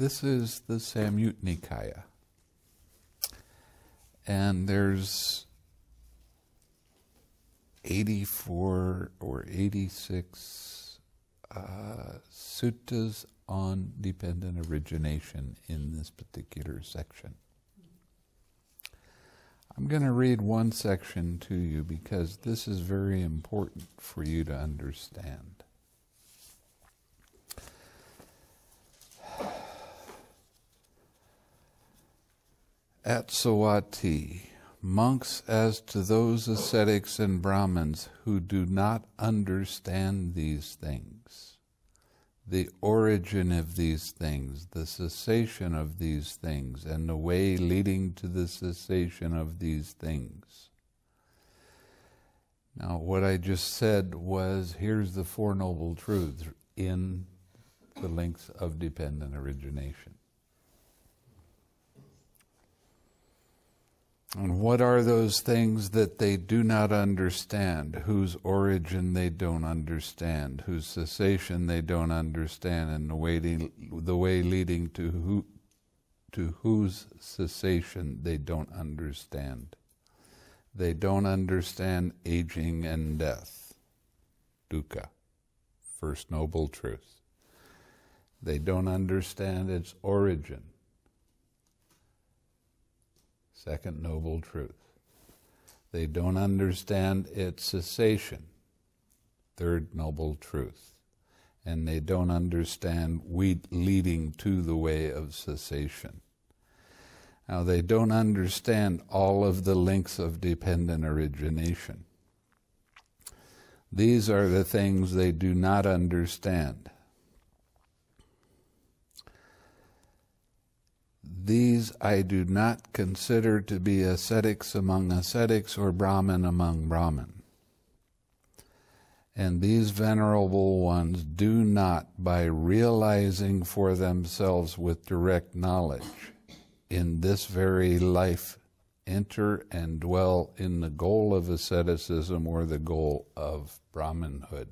this is the Samyutta Nikaya. And there's 84 or 86 uh, suttas on dependent origination in this particular section. I'm going to read one section to you because this is very important for you to understand. At Savatthi, monks as to those ascetics and Brahmins who do not understand these things, the origin of these things, the cessation of these things, and the way leading to the cessation of these things. Now, what I just said was here's the Four Noble Truths in the links of dependent origination. And what are those things that they do not understand, whose origin they don't understand, whose cessation they don't understand, and the way, the way leading to, who, to whose cessation they don't understand? They don't understand aging and death, dukkha, first noble truth. They don't understand its origin, Second noble truth. They don't understand its cessation. Third noble truth. And they don't understand we leading to the way of cessation. Now, they don't understand all of the links of dependent origination. These are the things they do not understand. These I do not consider to be ascetics among ascetics or Brahmin among Brahmin. And these venerable ones do not, by realizing for themselves with direct knowledge, in this very life, enter and dwell in the goal of asceticism or the goal of Brahmanhood.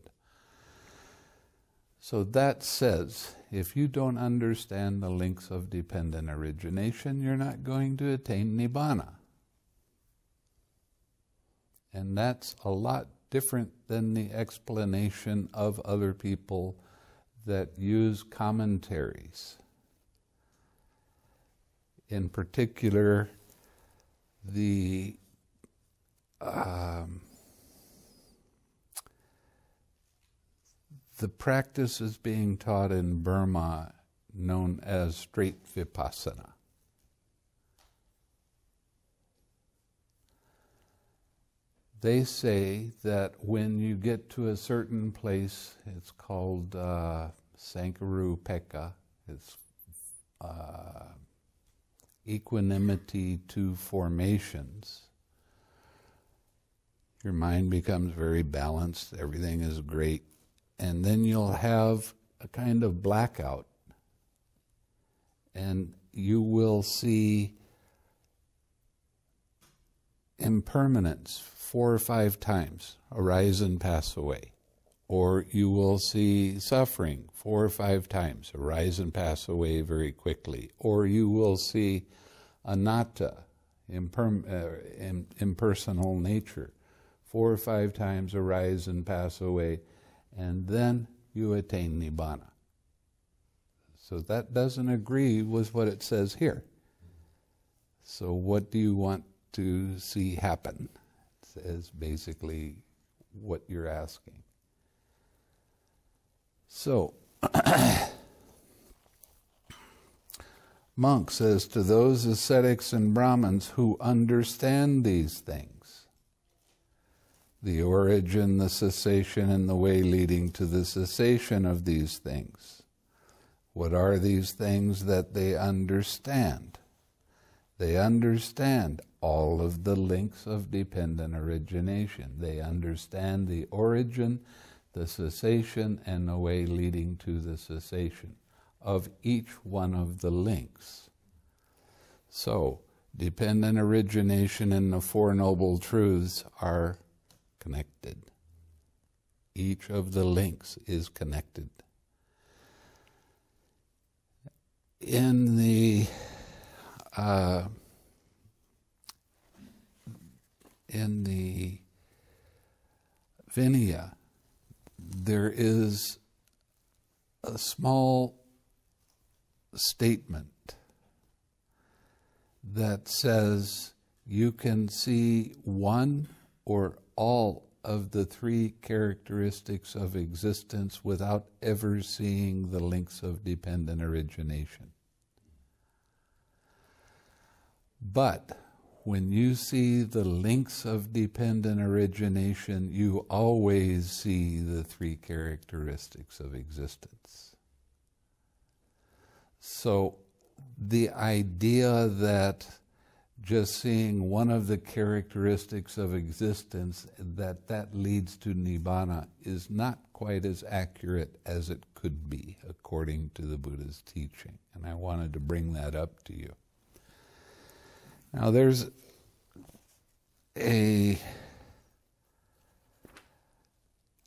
So that says if you don't understand the links of dependent origination, you're not going to attain Nibbana. And that's a lot different than the explanation of other people that use commentaries. In particular, the um, the practice is being taught in Burma known as straight vipassana. They say that when you get to a certain place, it's called uh, Sankharupekkha, it's uh, equanimity to formations. Your mind becomes very balanced, everything is great and then you'll have a kind of blackout, and you will see impermanence four or five times arise and pass away. Or you will see suffering four or five times arise and pass away very quickly. Or you will see anatta, uh, impersonal nature, four or five times arise and pass away and then you attain nibbana. So that doesn't agree with what it says here. So what do you want to see happen? Is basically what you're asking. So, monk says to those ascetics and Brahmins who understand these things, the origin, the cessation, and the way leading to the cessation of these things. What are these things that they understand? They understand all of the links of dependent origination. They understand the origin, the cessation, and the way leading to the cessation of each one of the links. So, dependent origination and the Four Noble Truths are connected. Each of the links is connected. in the uh, in the Vinaya, there is a small statement that says you can see one or all of the three characteristics of existence without ever seeing the links of dependent origination. But when you see the links of dependent origination, you always see the three characteristics of existence. So the idea that just seeing one of the characteristics of existence that that leads to nibbana is not quite as accurate as it could be according to the buddha's teaching and i wanted to bring that up to you now there's a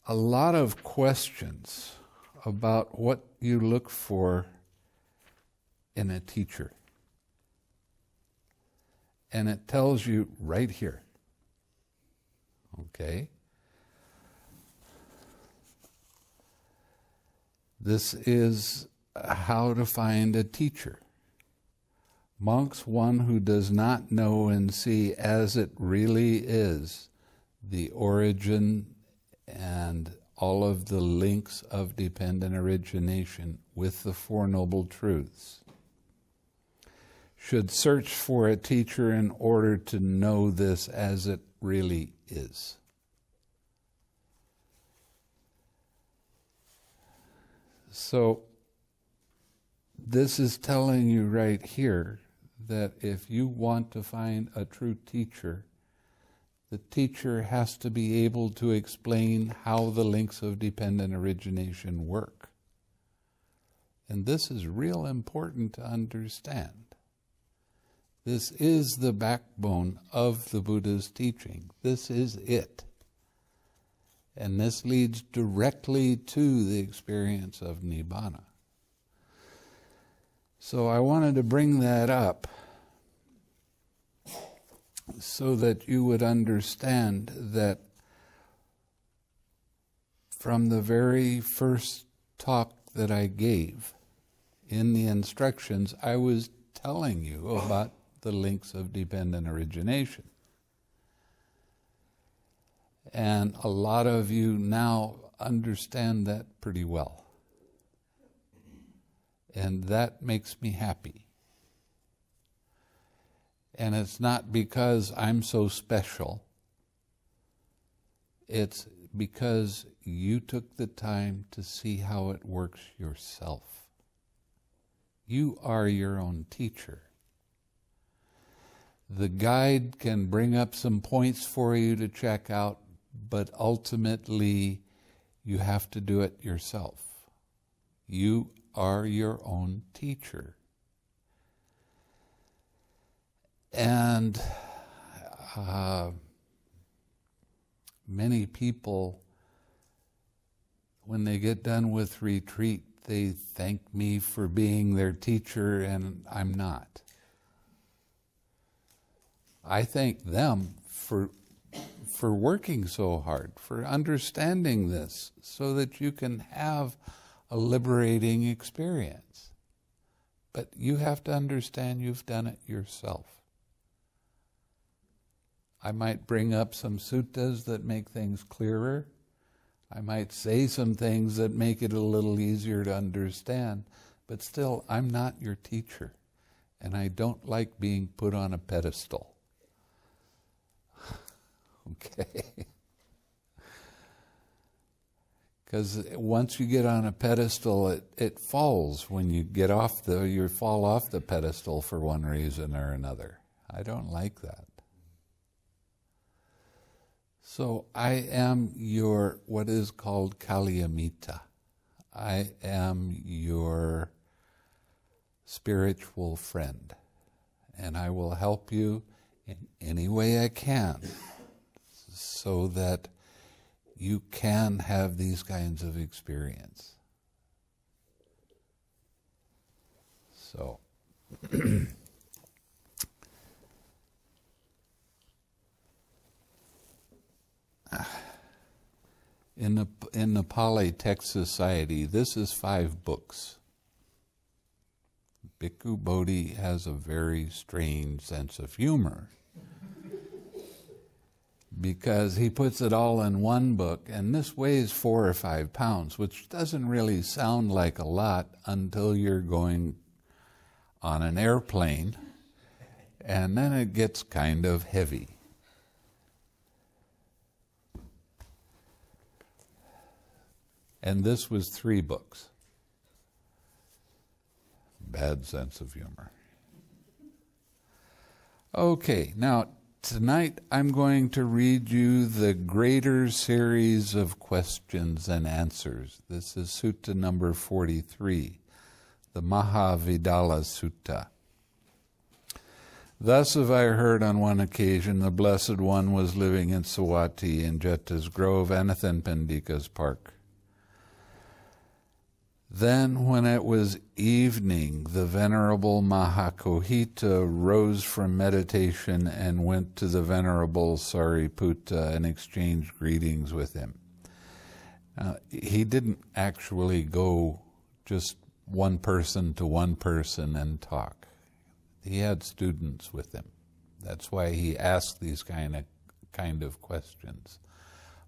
a lot of questions about what you look for in a teacher. And it tells you right here. Okay? This is how to find a teacher. Monks, one who does not know and see as it really is the origin and all of the links of dependent origination with the Four Noble Truths should search for a teacher in order to know this as it really is. So, this is telling you right here that if you want to find a true teacher, the teacher has to be able to explain how the links of dependent origination work. And this is real important to understand. This is the backbone of the Buddha's teaching. This is it. And this leads directly to the experience of Nibbana. So I wanted to bring that up so that you would understand that from the very first talk that I gave in the instructions, I was telling you about the links of dependent origination. And a lot of you now understand that pretty well. And that makes me happy. And it's not because I'm so special, it's because you took the time to see how it works yourself. You are your own teacher. The guide can bring up some points for you to check out, but ultimately you have to do it yourself. You are your own teacher. And uh, many people, when they get done with retreat, they thank me for being their teacher, and I'm not. I thank them for for working so hard, for understanding this, so that you can have a liberating experience. But you have to understand you've done it yourself. I might bring up some suttas that make things clearer. I might say some things that make it a little easier to understand, but still, I'm not your teacher, and I don't like being put on a pedestal. okay? Because once you get on a pedestal, it, it falls when you get off the, you fall off the pedestal for one reason or another. I don't like that. So I am your, what is called Kalyanamitta. I am your spiritual friend. And I will help you in any way I can so that you can have these kinds of experience. So. in the in the Pali Text Society, this is five books. Bhikkhu Bodhi has a very strange sense of humor because he puts it all in one book, and this weighs four or five pounds, which doesn't really sound like a lot until you're going on an airplane, and then it gets kind of heavy. And this was three books. Bad sense of humor. Okay, now tonight I'm going to read you the greater series of questions and answers. This is Sutta number 43, the Mahavedalla Sutta. Thus have I heard on one occasion the Blessed One was living in Savatthi in Jeta's Grove, Anathapindika's park. Then, when it was evening, the Venerable Mahakotthita rose from meditation and went to the Venerable Sariputta and exchanged greetings with him. Uh, he didn't actually go just one person to one person and talk. He had students with him. That's why he asked these kind of kind of questions.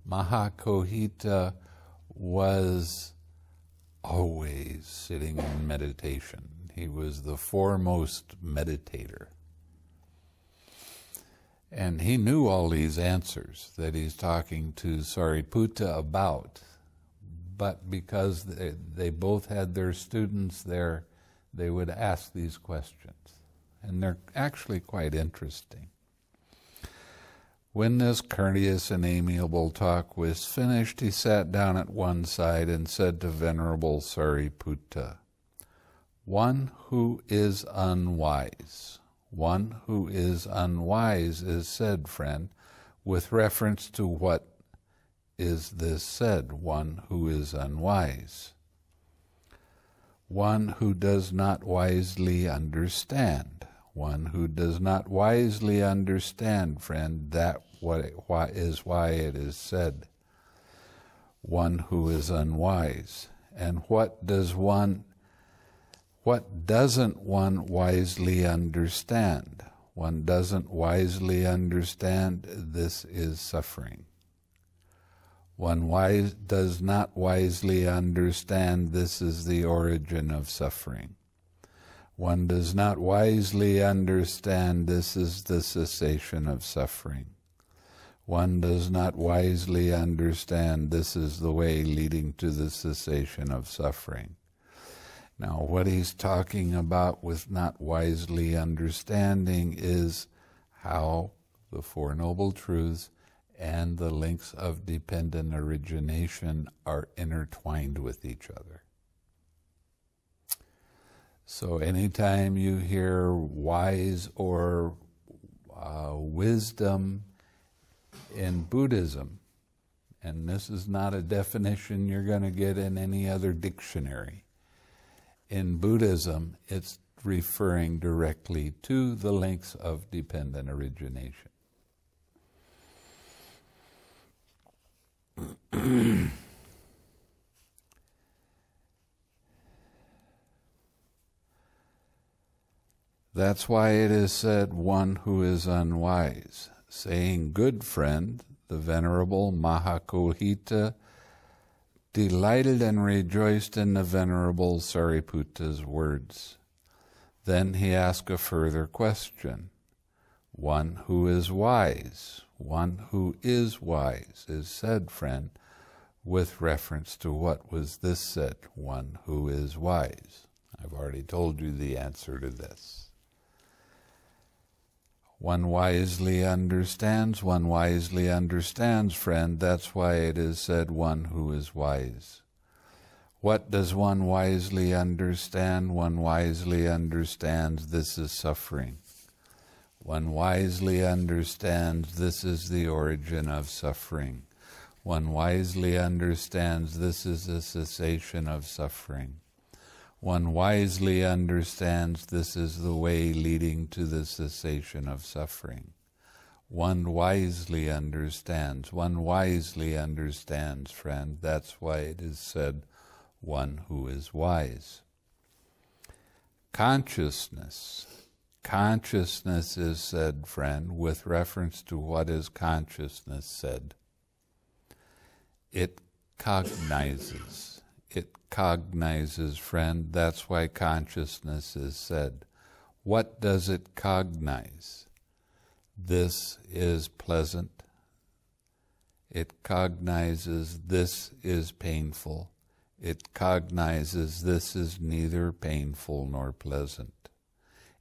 Mahakotthita was always sitting in meditation. He was the foremost meditator. And he knew all these answers that he's talking to Sariputta about. But because they, they both had their students there, they would ask these questions. And they're actually quite interesting. When this courteous and amiable talk was finished, he sat down at one side and said to Venerable Sariputta, One who is unwise, one who is unwise is said, friend, with reference to what is this said, one who is unwise? One who does not wisely understand one who does not wisely understand, friend, that what it, why is why it is said, one who is unwise. And what does one what doesn't one wisely understand? One doesn't wisely understand this is suffering. One wise, does not wisely understand this is the origin of suffering. One does not wisely understand this is the cessation of suffering. One does not wisely understand this is the way leading to the cessation of suffering. Now, what he's talking about with not wisely understanding is how the Four Noble Truths and the links of dependent origination are intertwined with each other. So, anytime you hear wise or uh, wisdom in Buddhism, and this is not a definition you're going to get in any other dictionary, in Buddhism, it's referring directly to the links of dependent origination. That's why it is said, one who is unwise, saying, Good friend, the Venerable Mahakotthita delighted and rejoiced in the Venerable Sariputta's words. Then he asked a further question. One who is wise, one who is wise, is said, friend, with reference to what was this said, one who is wise. I've already told you the answer to this. One wisely understands, one wisely understands, friend. That's why it is said, one who is wise. What does one wisely understand? One wisely understands this is suffering. One wisely understands this is the origin of suffering. One wisely understands this is the cessation of suffering. One wisely understands this is the way leading to the cessation of suffering. One wisely understands. One wisely understands, friend. That's why it is said, one who is wise. Consciousness. Consciousness is said, friend, with reference to what is consciousness said. It cognizes. Cognizes, friend. That's why consciousness is said. What does it cognize? This is pleasant. It cognizes this is painful. It cognizes this is neither painful nor pleasant.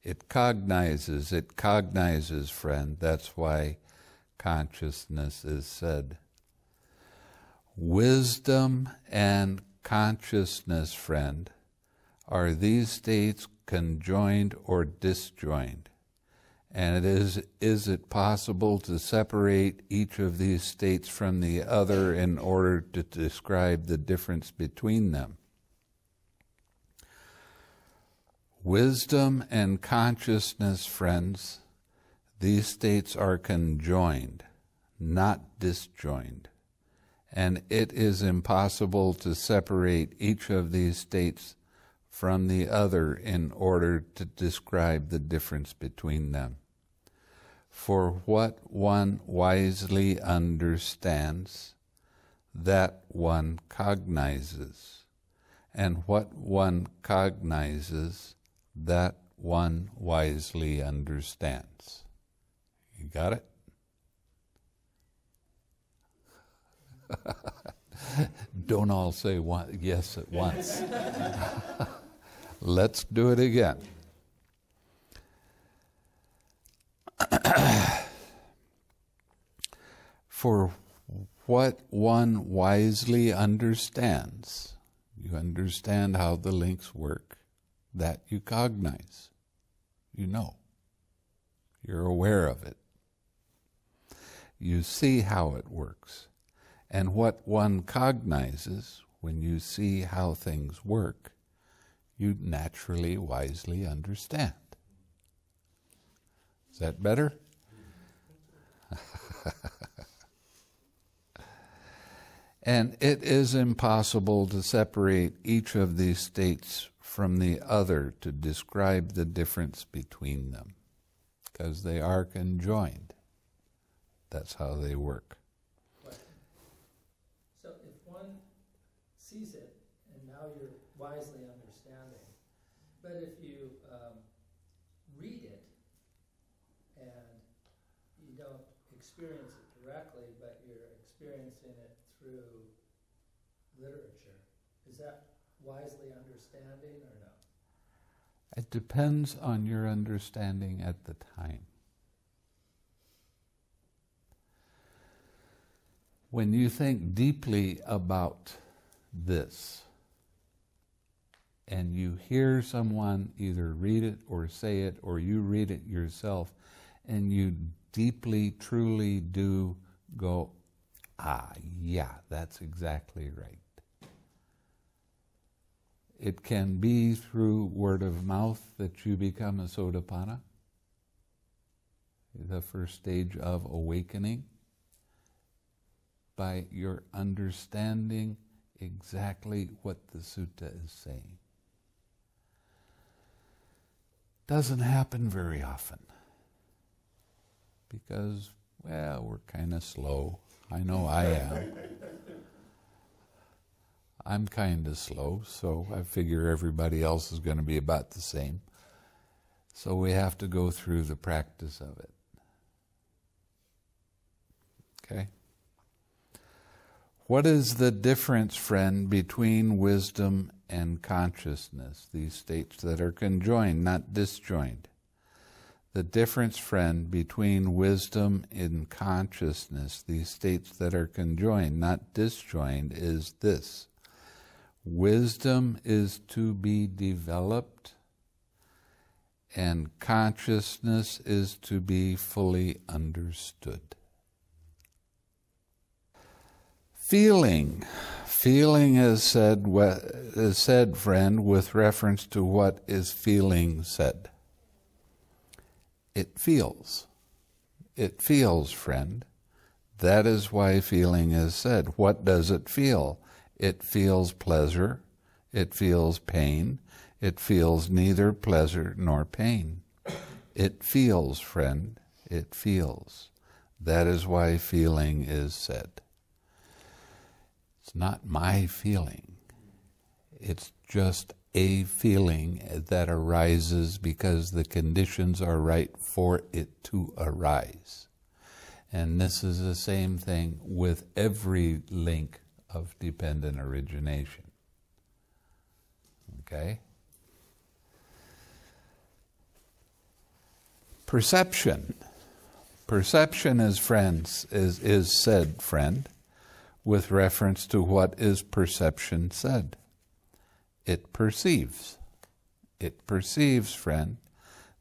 It cognizes, it cognizes, friend. That's why consciousness is said. Wisdom and consciousness, friend, are these states conjoined or disjoined? And it is, is it possible to separate each of these states from the other in order to describe the difference between them? Wisdom and consciousness, friends, these states are conjoined, not disjoined. And it is impossible to separate each of these states from the other in order to describe the difference between them. For what one wisely understands, that one cognizes, and what one cognizes, that one wisely understands. You got it? Don't all say one, yes at once. Let's do it again. For what one wisely understands, you understand how the links work, that you cognize. You know. You're aware of it. You see how it works. And what one cognizes when you see how things work, you naturally, wisely understand. Is that better? and it is impossible to separate each of these states from the other to describe the difference between them because they are conjoined. That's how they work. So if one sees it and now you're wisely understanding, but if you um, read it and you don't experience it directly, but you're experiencing it through literature, is that wisely understanding or no? It depends on your understanding at the time. When you think deeply about this, and you hear someone either read it or say it, or you read it yourself, and you deeply, truly do go, ah, yeah, that's exactly right. It can be through word of mouth that you become a Sotapanna, the first stage of awakening, by your understanding exactly what the sutta is saying. Doesn't happen very often because, well, we're kind of slow. I know I am. I'm kind of slow, so I figure everybody else is going to be about the same. So we have to go through the practice of it. Okay? What is the difference, friend, between wisdom and consciousness, these states that are conjoined, not disjoined? The difference, friend, between wisdom and consciousness, these states that are conjoined, not disjoined, is this Wisdom is to be developed, and consciousness is to be fully understood. Feeling. Feeling is said, is said, friend, with reference to what is feeling said. It feels. It feels, friend. That is why feeling is said. What does it feel? It feels pleasure. It feels pain. It feels neither pleasure nor pain. It feels, friend. It feels. That is why feeling is said. It's not my feeling. It's just a feeling that arises because the conditions are right for it to arise. And this is the same thing with every link of dependent origination. Okay? Perception. Perception is friends is, is said, friend, with reference to what is perception said. It perceives. It perceives, friend.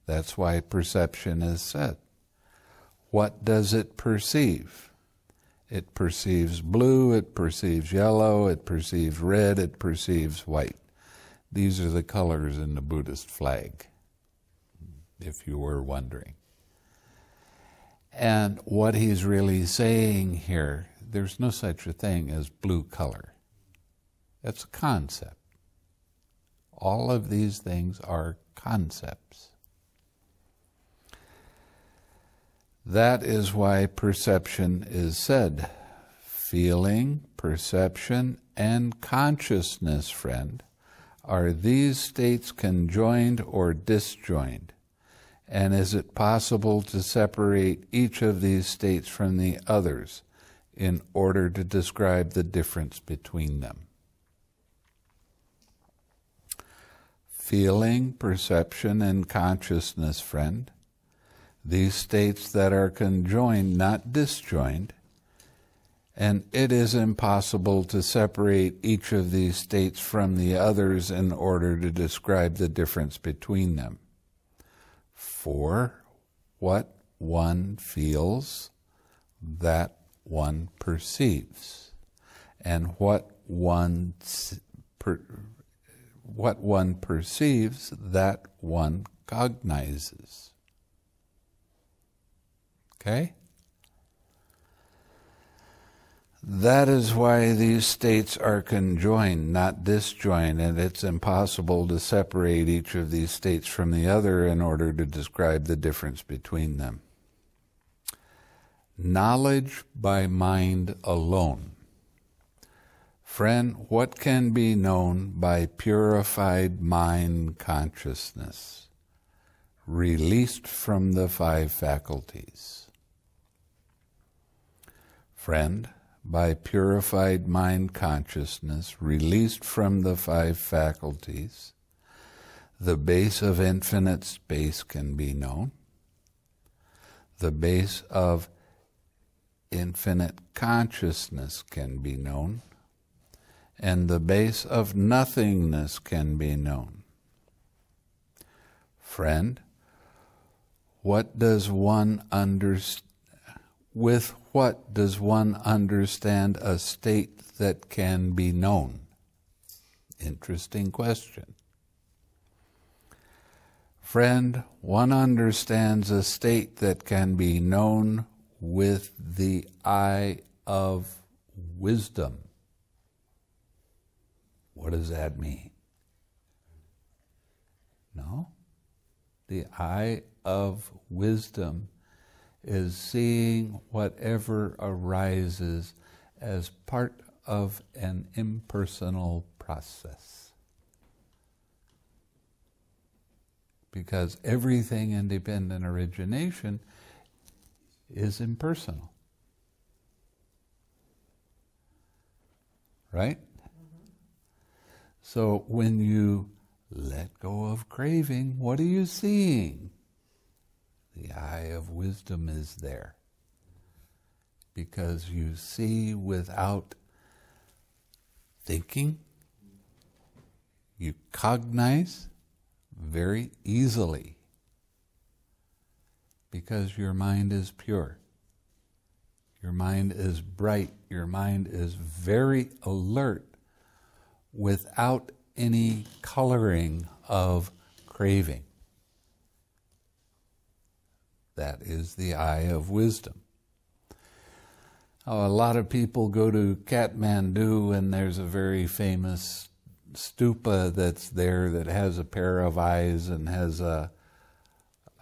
That's why perception is said. What does it perceive? It perceives blue, it perceives yellow, it perceives red, it perceives white. These are the colors in the Buddhist flag, if you were wondering. And what he's really saying here, there's no such a thing as blue color. That's a concept. All of these things are concepts. That is why perception is said. Feeling, perception, and consciousness, friend, are these states conjoined or disjoined? And is it possible to separate each of these states from the others in order to describe the difference between them? Feeling, perception, and consciousness, friend, these states that are conjoined, not disjoined, and it is impossible to separate each of these states from the others in order to describe the difference between them. For what one feels, that one perceives, and what one per, what one perceives, that one cognizes. Okay? That is why these states are conjoined, not disjoined, and it's impossible to separate each of these states from the other in order to describe the difference between them. Knowledge by mind alone. Friend, what can be known by purified mind consciousness, released from the five faculties? Friend, by purified mind consciousness, released from the five faculties, the base of infinite space can be known. The base of infinite consciousness can be known. And the base of nothingness can be known. Friend, what does one understand? With what does one understand a state that can be known? Interesting question. Friend, one understands a state that can be known with the eye of wisdom. What does that mean? No? The eye of wisdom is seeing whatever arises as part of an impersonal process. Because everything in dependent origination is impersonal. Right? So when you let go of craving, what are you seeing? The eye of wisdom is there because you see without thinking, you cognize very easily because your mind is pure. Your mind is bright. Your mind is very alert without any coloring of craving. That is the eye of wisdom. Oh, a lot of people go to Kathmandu, and there's a very famous stupa that's there that has a pair of eyes and has a,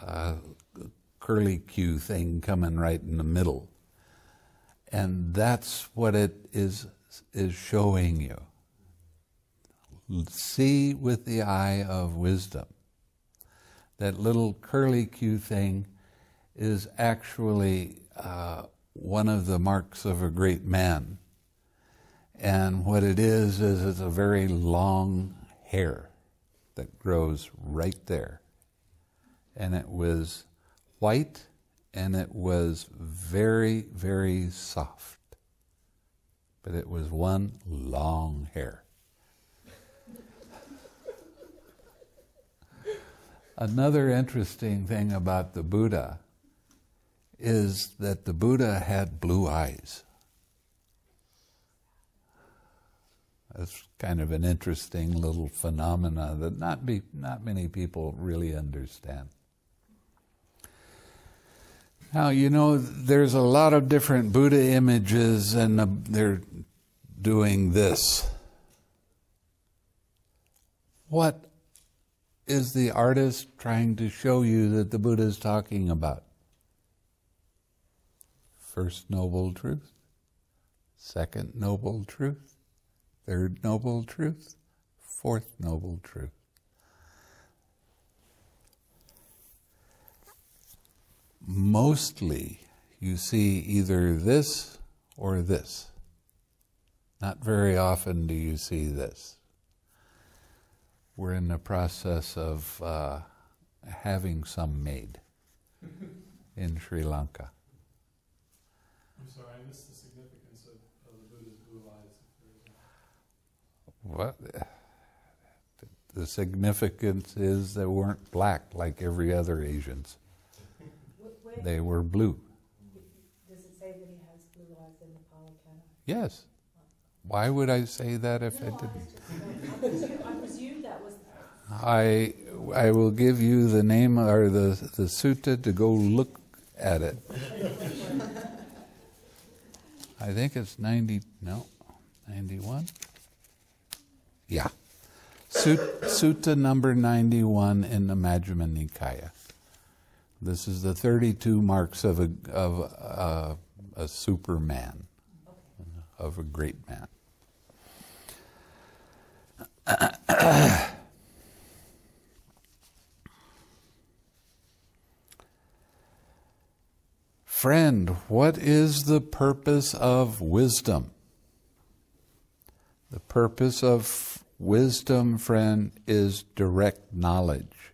a curly Q thing coming right in the middle. And that's what it is, is showing you. See with the eye of wisdom. That little curly Q thing is actually uh, one of the marks of a great man. And what it is, is it's a very long hair that grows right there. And it was white and it was very, very soft. But it was one long hair. Another interesting thing about the Buddha is that the Buddha had blue eyes. That's kind of an interesting little phenomena that not, be, not many people really understand. Now, you know, there's a lot of different Buddha images, and they're doing this. What is the artist trying to show you that the Buddha is talking about? First noble truth, second noble truth, third noble truth, fourth noble truth. Mostly you see either this or this. Not very often do you see this. We're in the process of uh, having some made in Sri Lanka. I'm sorry, I missed the significance of, of the Buddha's blue eyes. What? The significance is they weren't black like every other Asians. They were blue. Does it say that he has blue eyes in the Pali Canon? Yes. Why would I say that if no, I didn't? I, presume, I presume that was. I I will give you the name or the the sutta to go look at it. I think it's ninety no, ninety one. Yeah. Sutta number 91 in the Majjhima Nikaya. This is the 32 marks of a, of a, a superman, of a great man. Friend, what is the purpose of wisdom? The purpose of wisdom, friend, is direct knowledge.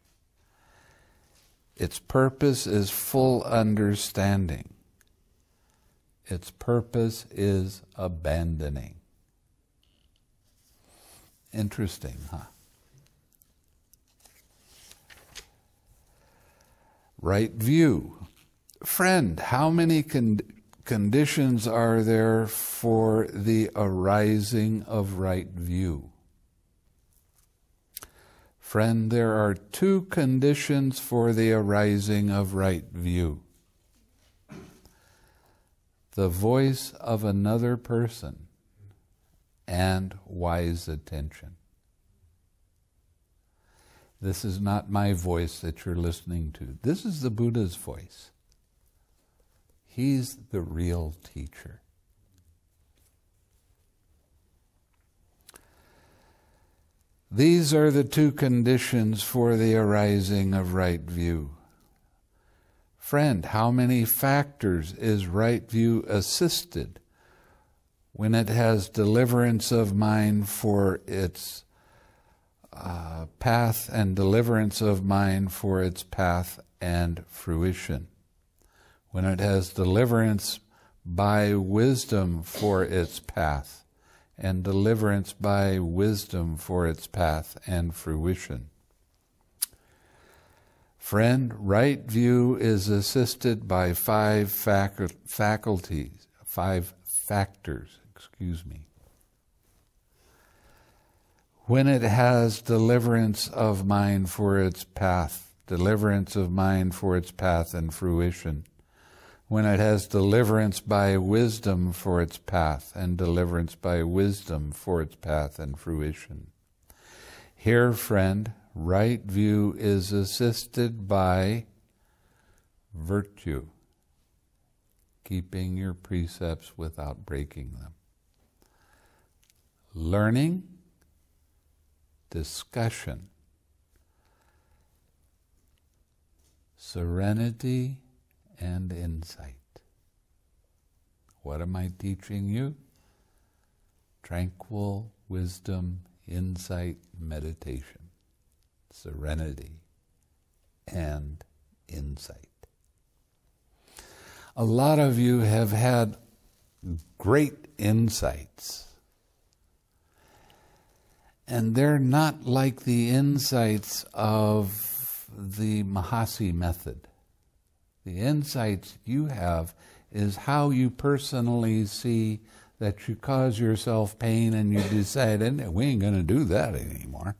Its purpose is full understanding. Its purpose is abandoning. Interesting, huh? Right view. Friend, how many con- conditions are there for the arising of right view? Friend, there are two conditions for the arising of right view the voice of another person and wise attention. This is not my voice that you're listening to. This is the Buddha's voice. He's the real teacher. These are the two conditions for the arising of right view. Friend, how many factors is right view assisted when it has deliverance of mind for its uh, path and deliverance of mind for its path and fruition? When it has deliverance by wisdom for its path, and deliverance by wisdom for its path and fruition. Friend, right view is assisted by five facu- faculties, five factors, excuse me. When it has deliverance of mind for its path, deliverance of mind for its path and fruition. When it has deliverance by wisdom for its path, and deliverance by wisdom for its path and fruition. Here, friend, right view is assisted by virtue, keeping your precepts without breaking them. Learning, discussion, serenity, and insight. What am I teaching you? Tranquil wisdom, insight, meditation, serenity, and insight. A lot of you have had great insights. And they're not like the insights of the Mahasi method. The insights you have is how you personally see that you cause yourself pain and you decide, we ain't going to do that anymore.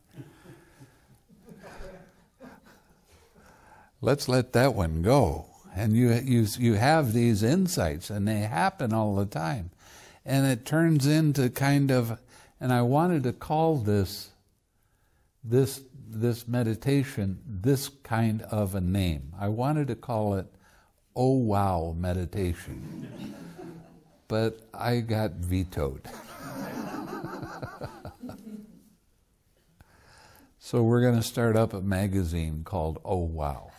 Let's let that one go and you, you, you have these insights, and they happen all the time. And it turns into kind of, and I wanted to call this, this, this meditation this kind of a name. I wanted to call it Oh Wow Meditation. but I got vetoed. so we're going to start up a magazine called Oh Wow.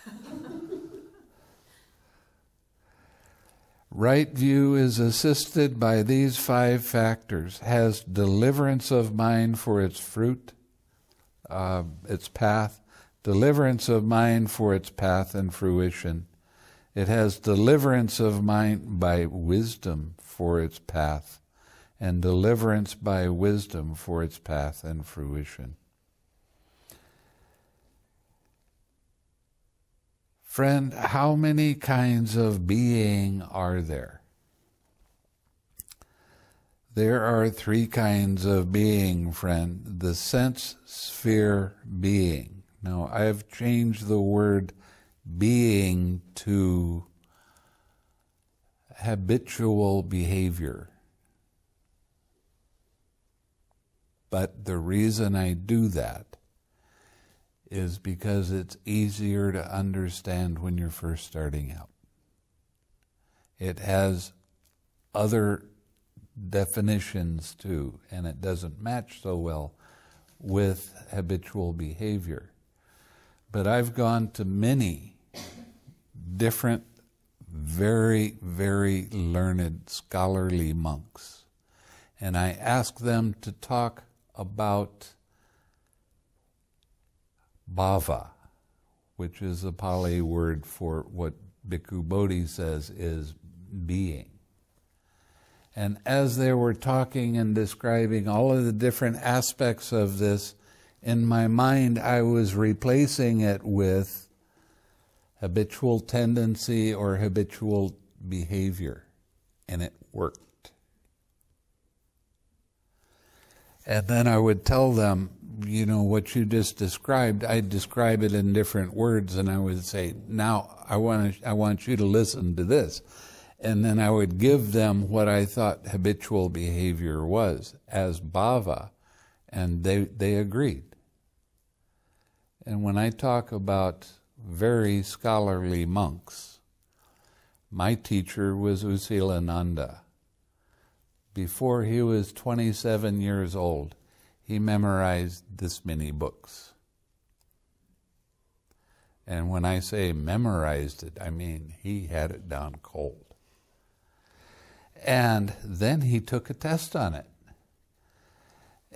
Right view is assisted by these five factors, has deliverance of mind for its fruit, uh, its path, deliverance of mind for its path and fruition. It has deliverance of mind by wisdom for its path, and deliverance by wisdom for its path and fruition. Friend, how many kinds of being are there? There are three kinds of being, friend. The sense sphere being. Now, I've changed the word being to habitual behavior. But the reason I do that is because it's easier to understand when you're first starting out. It has other definitions too, and it doesn't match so well with habitual behavior. But I've gone to many different, very, very learned, scholarly monks, and I asked them to talk about bhava, which is a Pali word for what Bhikkhu Bodhi says is being. And as they were talking and describing all of the different aspects of this, in my mind I was replacing it with habitual tendency or habitual behavior, and it worked. And then I would tell them, you know, what you just described, I'd describe it in different words and I would say, now I want, to, I want you to listen to this. And then I would give them what I thought habitual behavior was as bhava, and they, they agreed. And when I talk about very scholarly monks, my teacher was U Silananda. Before he was 27 years old, he memorized this many books. And when I say memorized it, I mean he had it down cold. And then he took a test on it.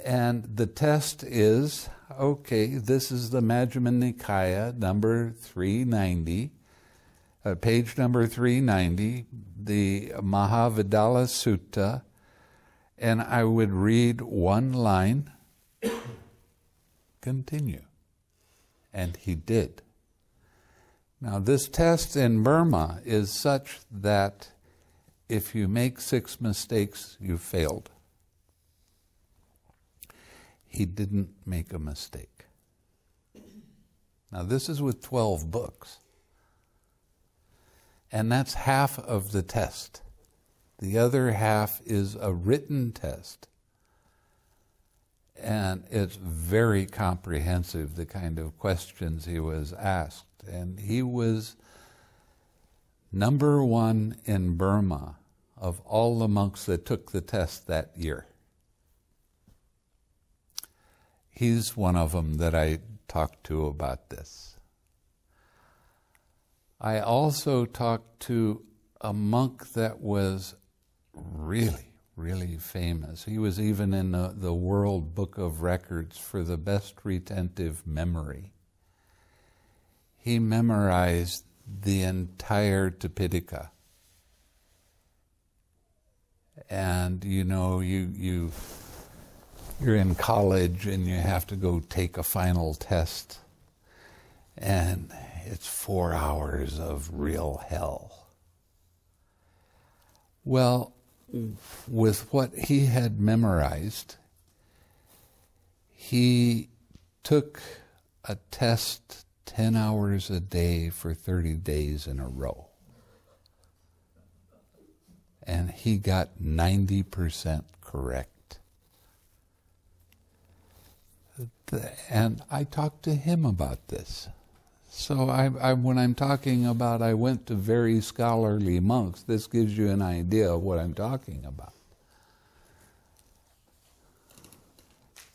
And the test is okay, this is the Majjhima Nikaya, number 390, uh, page number 390, the Mahavedalla Sutta, and I would read one line continue. And he did. Now, this test in Burma is such that if you make six mistakes, you failed. He didn't make a mistake. Now, this is with 12 books. And that's half of the test. The other half is a written test. And it's very comprehensive, the kind of questions he was asked. And he was number one in Burma of all the monks that took the test that year. He's one of them that I talked to about this. I also talked to a monk that was really, really famous. He was even in the, the World Book of Records for the best retentive memory. He memorized the entire Tipitaka. And you know, you you you're in college and you have to go take a final test. And it's four hours of real hell. Well, with what he had memorized, he took a test 10 hours a day for 30 days in a row. And he got 90% correct. And I talked to him about this. So I, I, when I'm talking about I went to very scholarly monks, this gives you an idea of what I'm talking about.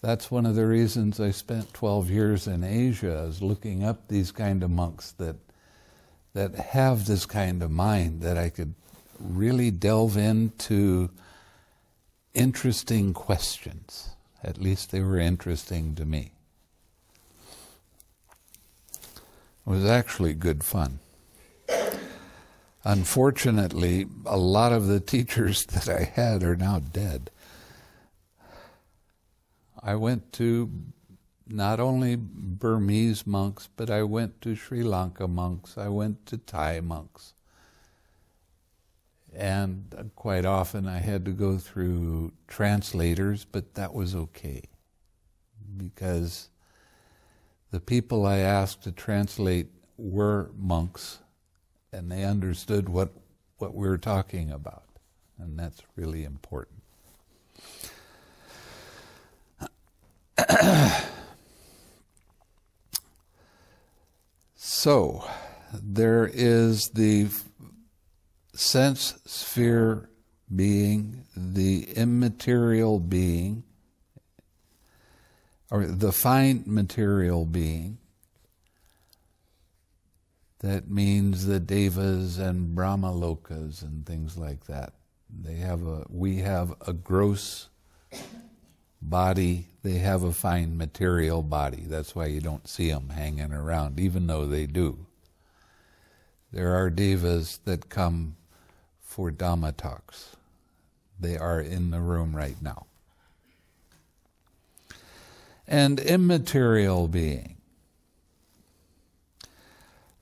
That's one of the reasons I spent 12 years in Asia is looking up these kind of monks that that have this kind of mind that I could really delve into interesting questions. At least they were interesting to me. It was actually good fun. Unfortunately, a lot of the teachers that I had are now dead. I went to not only Burmese monks, but I went to Sri Lanka monks, I went to Thai monks. And quite often I had to go through translators, but that was okay because the people I asked to translate were monks, and they understood what, what we were talking about, and that's really important. so, there is the sense sphere being, the immaterial being, or the fine material being. That means the devas and brahmalokas and things like that. They have a we have a gross body, they have a fine material body. That's why you don't see them hanging around, even though they do. There are devas that come for Dhamma talks. They are in the room right now and immaterial being.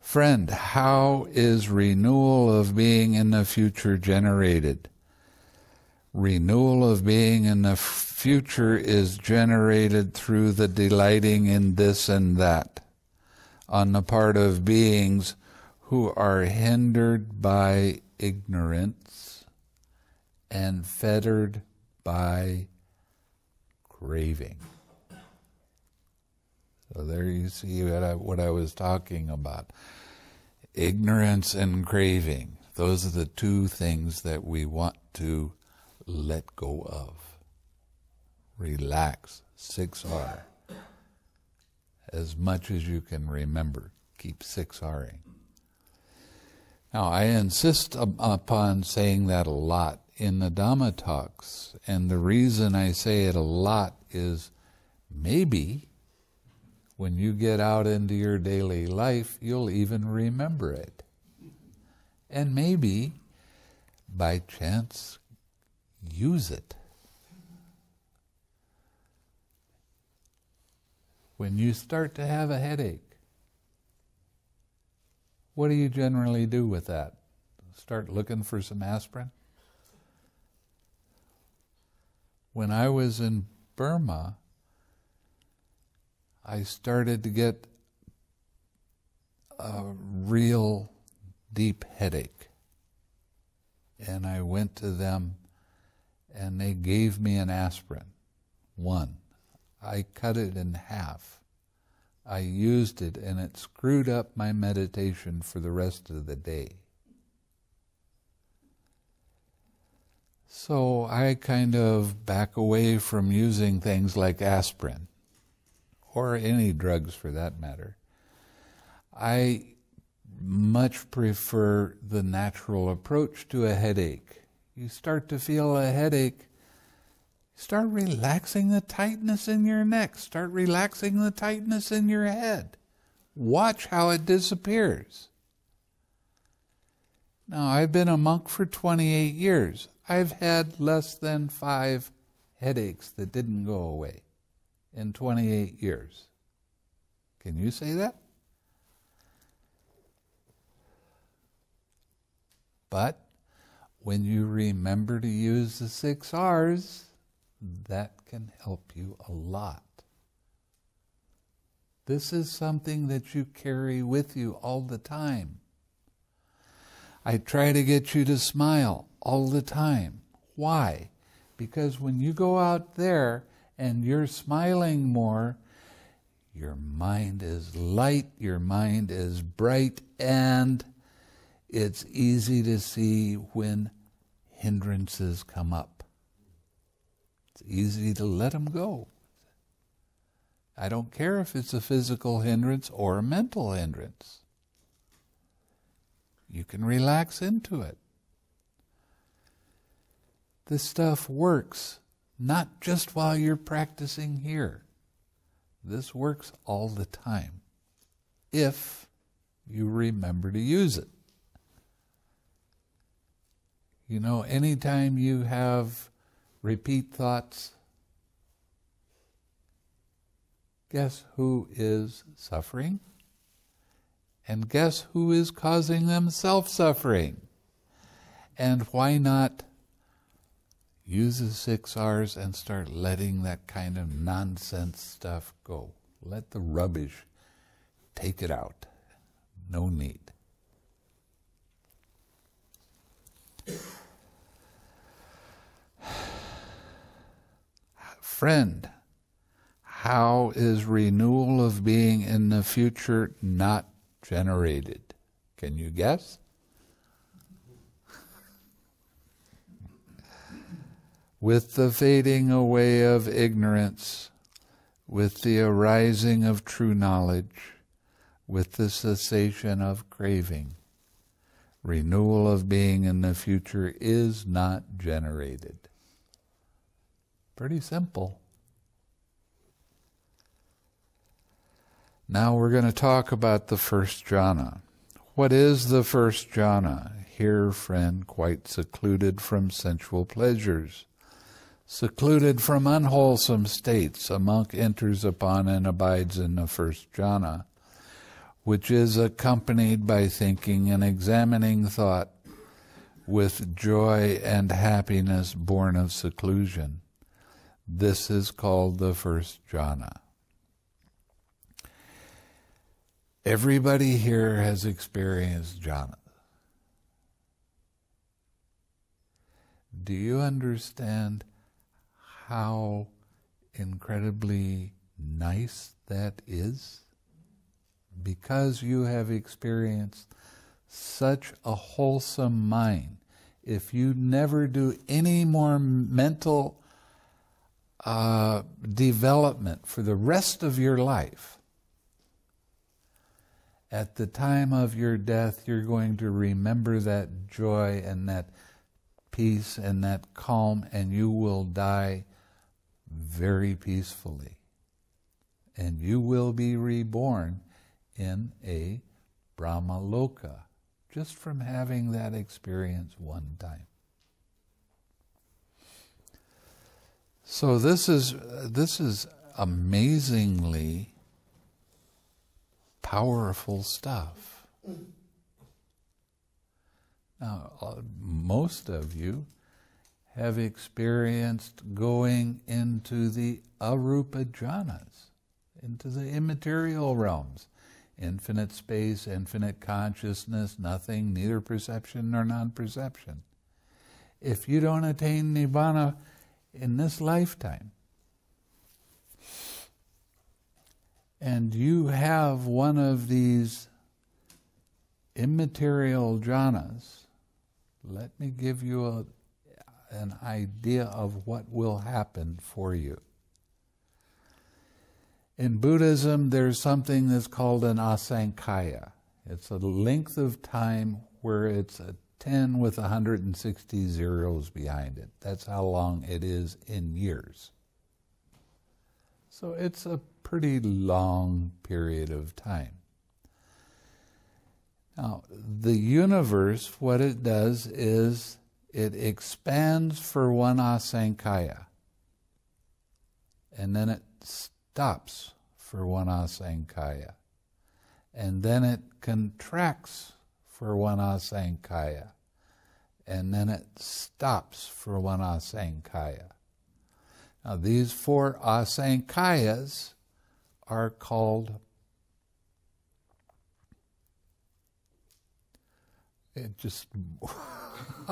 Friend, how is renewal of being in the future generated? Renewal of being in the future is generated through the delighting in this and that on the part of beings who are hindered by ignorance and fettered by craving. So there you see what I, what I was talking about. Ignorance and craving. Those are the two things that we want to let go of. Relax. 6R. As much as you can remember. Keep 6Ring. Now, I insist upon saying that a lot in the Dhamma talks, and the reason I say it a lot is maybe when you get out into your daily life, you'll even remember it. And maybe, by chance, use it. When you start to have a headache, what do you generally do with that? Start looking for some aspirin? When I was in Burma, I started to get a real deep headache. And I went to them and they gave me an aspirin, one. I cut it in half I used it and it screwed up my meditation for the rest of the day. So I kind of back away from using things like aspirin, or any drugs for that matter. I much prefer the natural approach to a headache. You start to feel a headache, start relaxing the tightness in your neck, start relaxing the tightness in your head. Watch how it disappears. Now, I've been a monk for 28 years. I've had less than five headaches that didn't go away in 28 years. Can you say that? But when you remember to use the six R's, that can help you a lot. This is something that you carry with you all the time. I try to get you to smile all the time. Why? Because when you go out there and you're smiling more, your mind is light, your mind is bright, and it's easy to see when hindrances come up. Easy to let them go. I don't care if it's a physical hindrance or a mental hindrance. You can relax into it. This stuff works not just while you're practicing here. This works all the time if you remember to use it. You know, anytime you have repeat thoughts, guess who is suffering? And guess who is causing them self suffering? And why not use the six R's and start letting that kind of nonsense stuff go? Let the rubbish take it out. No need. Friend, how is renewal of being in the future not generated? Can you guess? with the fading away of ignorance, with the arising of true knowledge, with the cessation of craving, renewal of being in the future is not generated. Pretty simple. Now we're going to talk about the first jhana. What is the first jhana? Here, friend, quite secluded from sensual pleasures, secluded from unwholesome states, a monk enters upon and abides in the first jhana, which is accompanied by thinking and examining thought with joy and happiness born of seclusion. This is called the first jhana. Everybody here has experienced jhana. Do you understand how incredibly nice that is? Because you have experienced such a wholesome mind. If you never do any more mental uh, development for the rest of your life, at the time of your death, you're going to remember that joy and that peace and that calm, and you will die very peacefully. And you will be reborn in a Brahma Loka just from having that experience one time. So this is this is amazingly powerful stuff. Now, uh, most of you have experienced going into the arupa jhanas, into the immaterial realms, infinite space, infinite consciousness, nothing, neither perception nor non perception. If you don't attain nibbana in this lifetime, and you have one of these immaterial jhanas, let me give you a, an idea of what will happen for you. In Buddhism, there's something that's called an asankhaya. It's a length of time where it's a 10 with 160 zeros behind it. That's how long it is in years. So it's a pretty long period of time. Now, the universe, what it does is it expands for one asankhaya, and then it stops for one asankhaya, and then it contracts for one asankhaya, and then it stops for one asankhaya. Now, these four asankhayas are called it just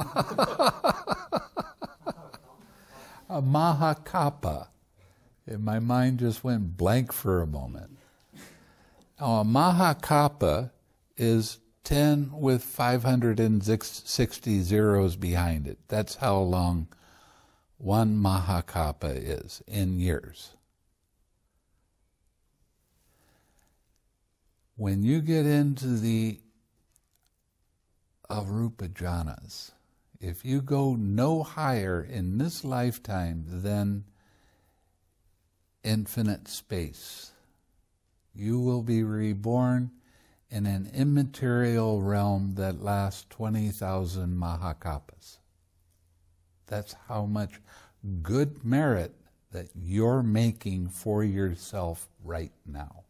a mahakappa. And my mind just went blank for a moment. Now, a mahakappa is 10 with 560 zeros behind it. That's how long one mahakappa is in years. When you get into the arupa jhanas, if you go no higher in this lifetime than infinite space, you will be reborn in an immaterial realm that lasts 20,000 mahakappas. That's how much good merit that you're making for yourself right now.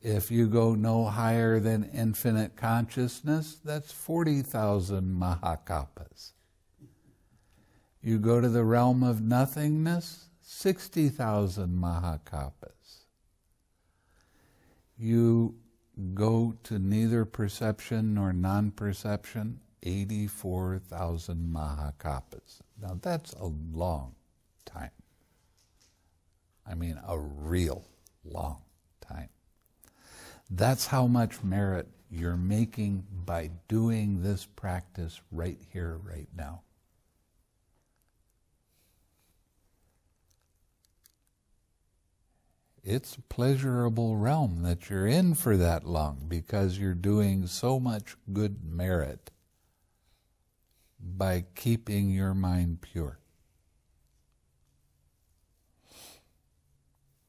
If you go no higher than infinite consciousness, that's 40,000 mahakappas. You go to the realm of nothingness, 60,000 mahakappas. You go to neither perception nor non perception, 84,000 mahakappas. Now that's a long time. I mean, a real long time. That's how much merit you're making by doing this practice right here, right now. It's a pleasurable realm that you're in for that long because you're doing so much good merit by keeping your mind pure.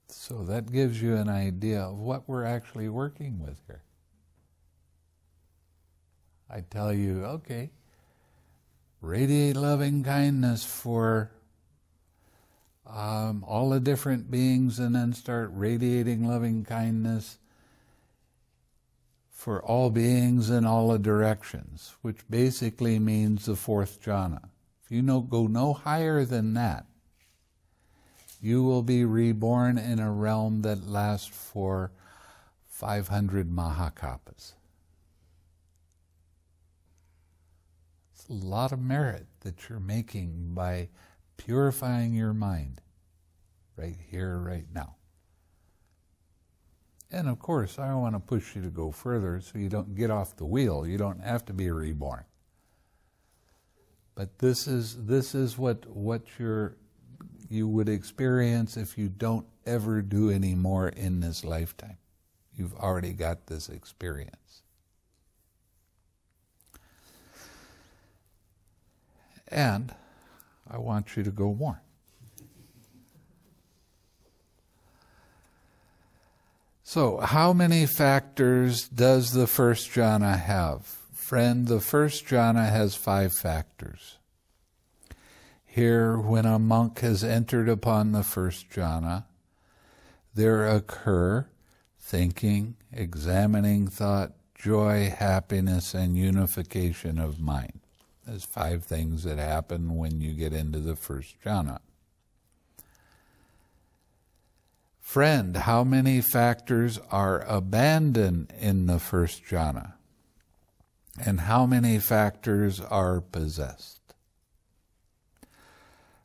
So that gives you an idea of what we're actually working with here. I tell you, okay, radiate loving kindness for um, all the different beings, and then start radiating loving kindness for all beings in all the directions, which basically means the fourth jhana. If you go no higher than that, you will be reborn in a realm that lasts for 500 mahakappas. It's a lot of merit that you're making by purifying your mind right here, right now. And of course, I want to push you to go further so you don't get off the wheel. You don't have to be reborn. But this is this is what what you're you would experience if you don't ever do any more in this lifetime. You've already got this experience. And I want you to go more. So, how many factors does the first jhana have? Friend, the first jhana has five factors. Here, when a monk has entered upon the first jhana, there occur thinking, examining thought, joy, happiness, and unification of mind. There's five things that happen when you get into the first jhana. Friend, how many factors are abandoned in the first jhana? And how many factors are possessed?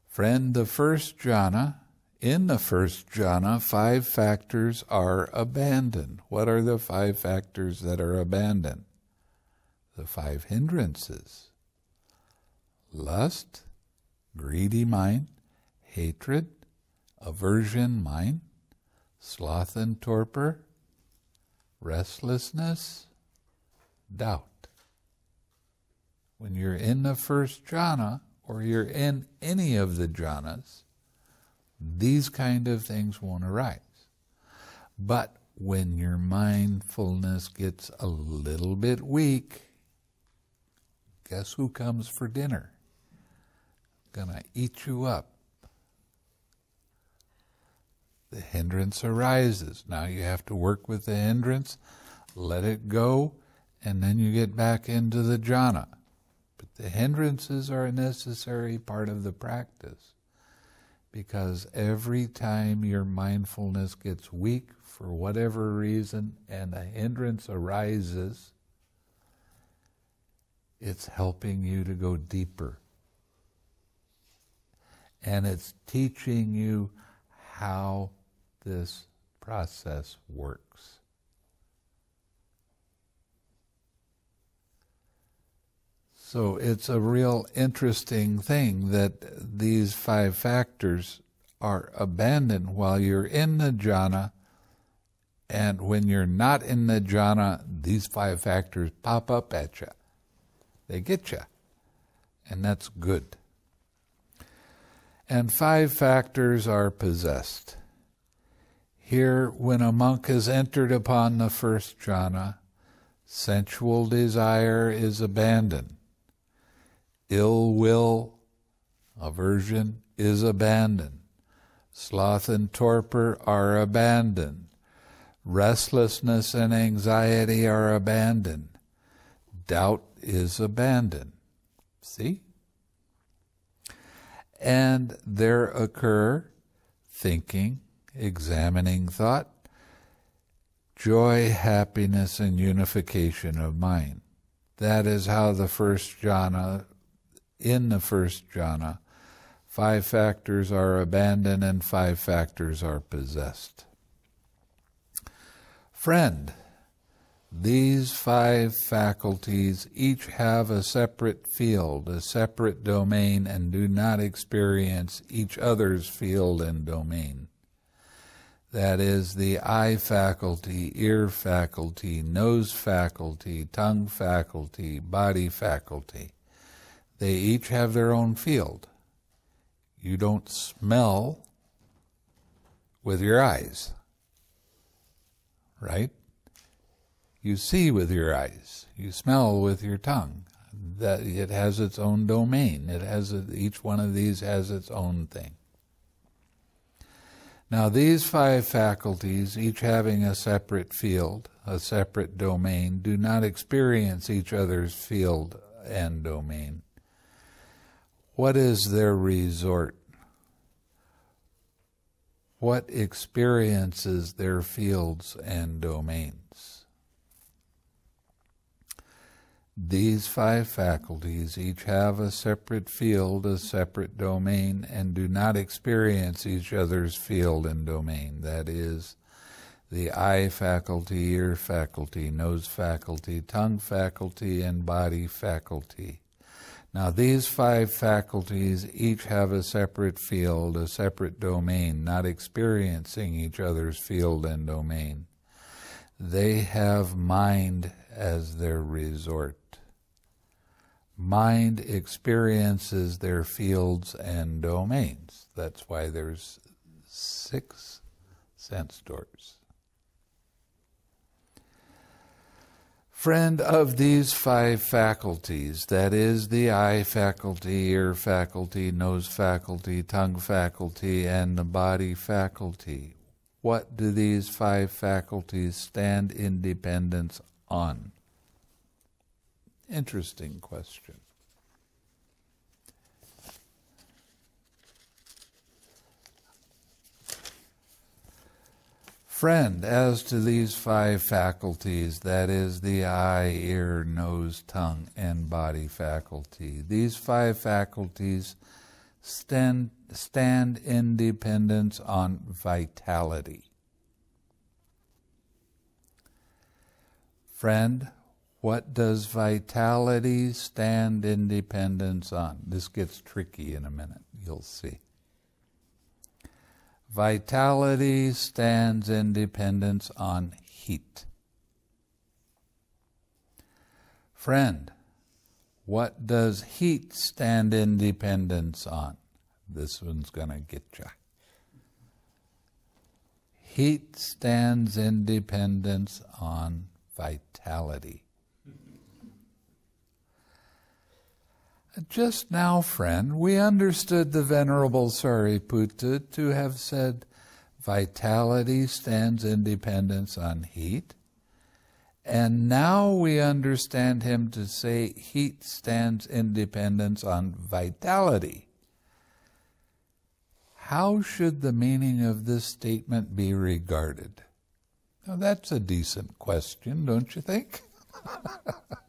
Friend, the first jhana, in the first jhana, five factors are abandoned. What are the five factors that are abandoned? The five hindrances lust, greedy mind, hatred, aversion mind, sloth and torpor, restlessness, doubt. When you're in the first jhana, or you're in any of the jhanas, these kind of things won't arise. But when your mindfulness gets a little bit weak, guess who comes for dinner? Gonna eat you up the hindrance arises. Now you have to work with the hindrance, let it go, and then you get back into the jhana. But the hindrances are a necessary part of the practice because every time your mindfulness gets weak for whatever reason and a hindrance arises, it's helping you to go deeper. And it's teaching you how this process works. So it's a real interesting thing that these five factors are abandoned while you're in the jhana, and when you're not in the jhana, these five factors pop up at you. They get you, and that's good. And five factors are possessed. Here, when a monk has entered upon the first jhana, sensual desire is abandoned. Ill will, aversion, is abandoned. Sloth and torpor are abandoned. Restlessness and anxiety are abandoned. Doubt is abandoned. See? And there occur thinking, examining thought, joy, happiness, and unification of mind. That is how the first jhana, in the first jhana, five factors are abandoned and five factors are possessed. Friend, these five faculties each have a separate field, a separate domain, and do not experience each other's field and domain. That is the eye faculty, ear faculty, nose faculty, tongue faculty, body faculty. They each have their own field. You don't smell with your eyes, right? You see with your eyes. You smell with your tongue. That it has its own domain. It has a, each one of these has its own thing. Now, these five faculties, each having a separate field, a separate domain, do not experience each other's field and domain. What is their resort? What experiences their fields and domains? These five faculties each have a separate field, a separate domain, and do not experience each other's field and domain. That is, the eye faculty, ear faculty, nose faculty, tongue faculty, and body faculty. Now, these five faculties each have a separate field, a separate domain, not experiencing each other's field and domain. They have mind as their resort mind experiences their fields and domains. That's why there's six sense doors. Friend of these five faculties, that is the eye faculty, ear faculty, nose faculty, tongue faculty, and the body faculty, what do these five faculties stand in dependence on? interesting question. Friend, as to these five faculties, that is the eye, ear, nose, tongue, and body faculty, these five faculties stand, stand in dependence on vitality. Friend, what does vitality stand in dependence on? This gets tricky in a minute, you'll see. Vitality stands in dependence on heat. Friend, what does heat stand in dependence on? This one's going to get you. Heat stands in dependence on vitality. Just now, friend, we understood the Venerable Sariputta to have said vitality stands in dependence on heat. And now we understand him to say heat stands in dependence on vitality. How should the meaning of this statement be regarded? Now, that's a decent question, don't you think?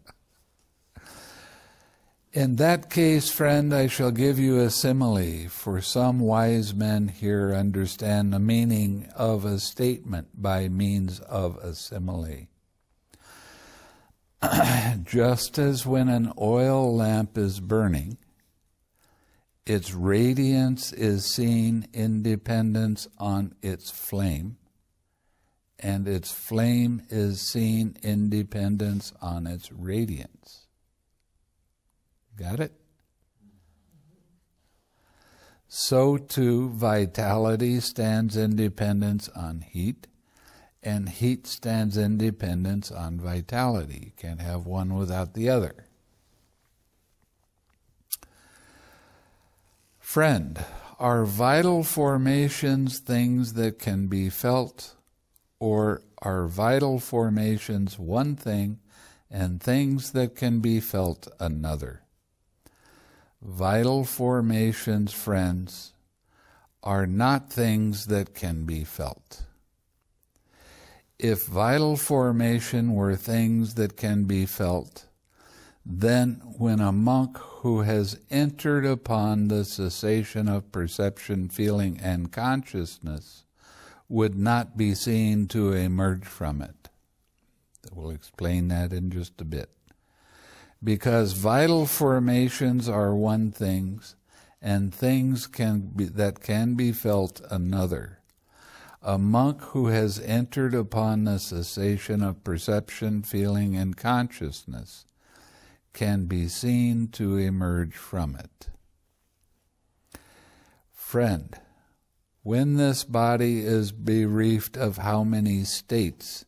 In that case, friend, I shall give you a simile, for some wise men here understand the meaning of a statement by means of a simile. Just as when an oil lamp is burning, its radiance is seen in dependence on its flame, and its flame is seen in dependence on its radiance. Got it? So too, vitality stands in dependence on heat, and heat stands in dependence on vitality. You can't have one without the other. Friend, are vital formations things that can be felt, or are vital formations one thing and things that can be felt another? Vital formations, friends, are not things that can be felt. If vital formation were things that can be felt, then when a monk who has entered upon the cessation of perception, feeling, and consciousness would not be seen to emerge from it. We'll explain that in just a bit because vital formations are one thing and things can be, that can be felt another. A monk who has entered upon the cessation of perception, feeling, and consciousness can be seen to emerge from it. Friend, when this body is bereft of how many states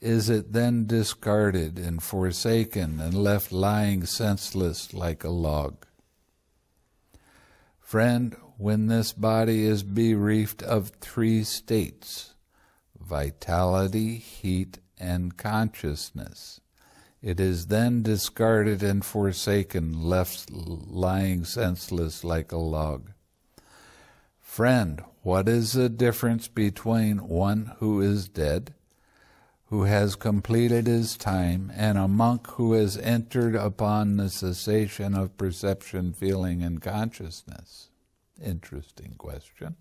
is it then discarded and forsaken and left lying senseless like a log? Friend, when this body is bereft of three states vitality, heat, and consciousness, it is then discarded and forsaken, left lying senseless like a log. Friend, what is the difference between one who is dead who has completed his time, and a monk who has entered upon the cessation of perception, feeling, and consciousness? Interesting question.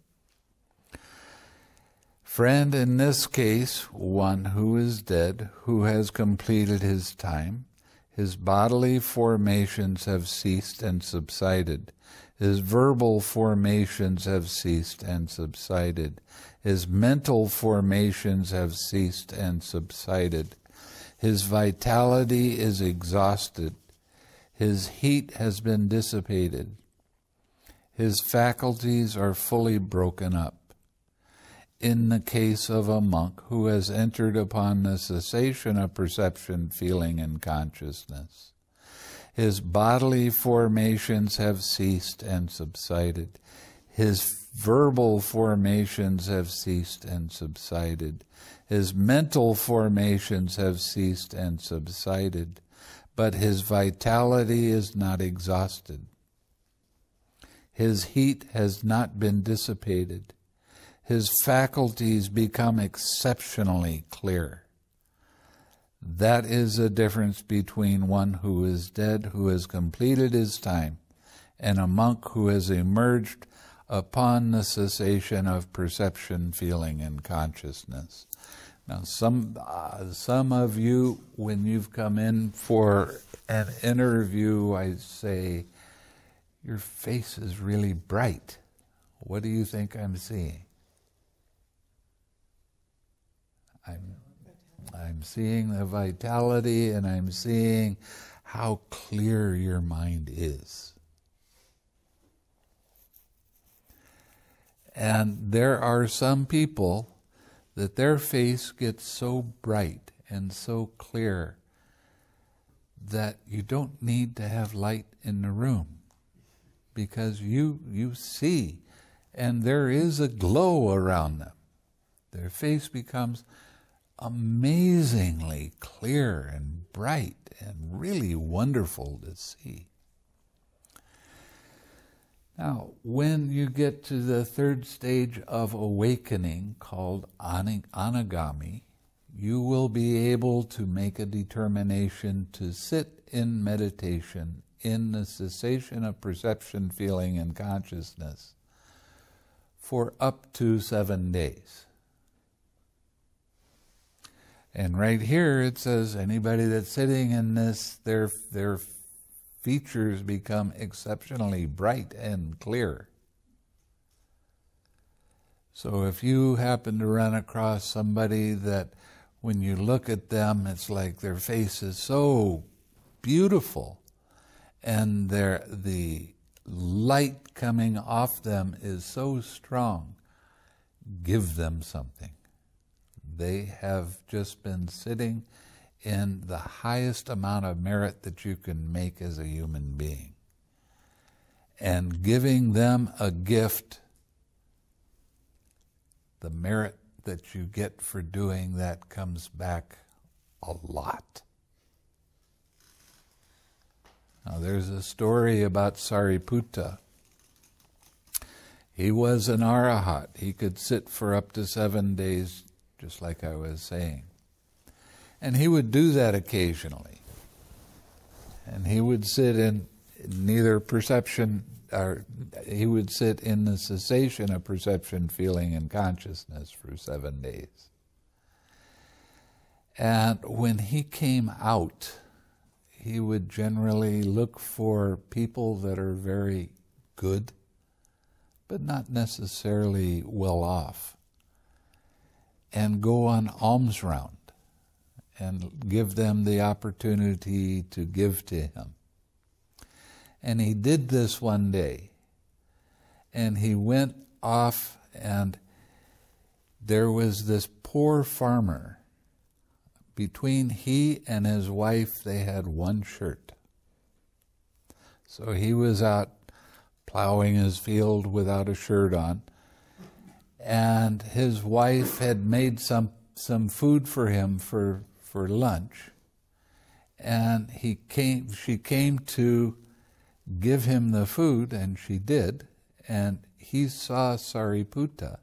Friend, in this case, one who is dead, who has completed his time, his bodily formations have ceased and subsided, his verbal formations have ceased and subsided, his mental formations have ceased and subsided. His vitality is exhausted. His heat has been dissipated. His faculties are fully broken up. In the case of a monk who has entered upon the cessation of perception, feeling, and consciousness, his bodily formations have ceased and subsided. His verbal formations have ceased and subsided. His mental formations have ceased and subsided, but his vitality is not exhausted. His heat has not been dissipated. his faculties become exceptionally clear. That is the difference between one who is dead, who has completed his time, and a monk who has emerged upon the cessation of perception, feeling, and consciousness. Now, some uh, some of you, when you've come in for an interview, I say, your face is really bright. What do you think I'm seeing? I'm I'm seeing the vitality, and I'm seeing how clear your mind is. And there are some people that their face gets so bright and so clear that you don't need to have light in the room because you you see and there is a glow around them. Their face becomes amazingly clear and bright and really wonderful to see now, when you get to the third stage of awakening called anagami, you will be able to make a determination to sit in meditation in the cessation of perception, feeling, and consciousness for up to seven days. And right here it says anybody that's sitting in this, their, their features become exceptionally bright and clear. So if you happen to run across somebody that when you look at them, it's like their face is so beautiful and their, the light coming off them is so strong, give them something. They have just been sitting in the highest amount of merit that you can make as a human being. And giving them a gift, the merit that you get for doing that comes back a lot. Now, there's a story about Sariputta. He was an arahat. He could sit for up to seven days, just like I was saying. And he would do that occasionally. And he would sit in neither perception, or he would sit in the cessation of perception, feeling, and consciousness for seven days. And when he came out, he would generally look for people that are very good, but not necessarily well off, and go on alms round and give them the opportunity to give to him. And he did this one day. And he went off, and there was this poor farmer. Between he and his wife, they had one shirt. So he was out plowing his field without a shirt on. And his wife had made some, some food for him for for lunch, and he came. She came to give him the food, and she did. And he saw Sariputta,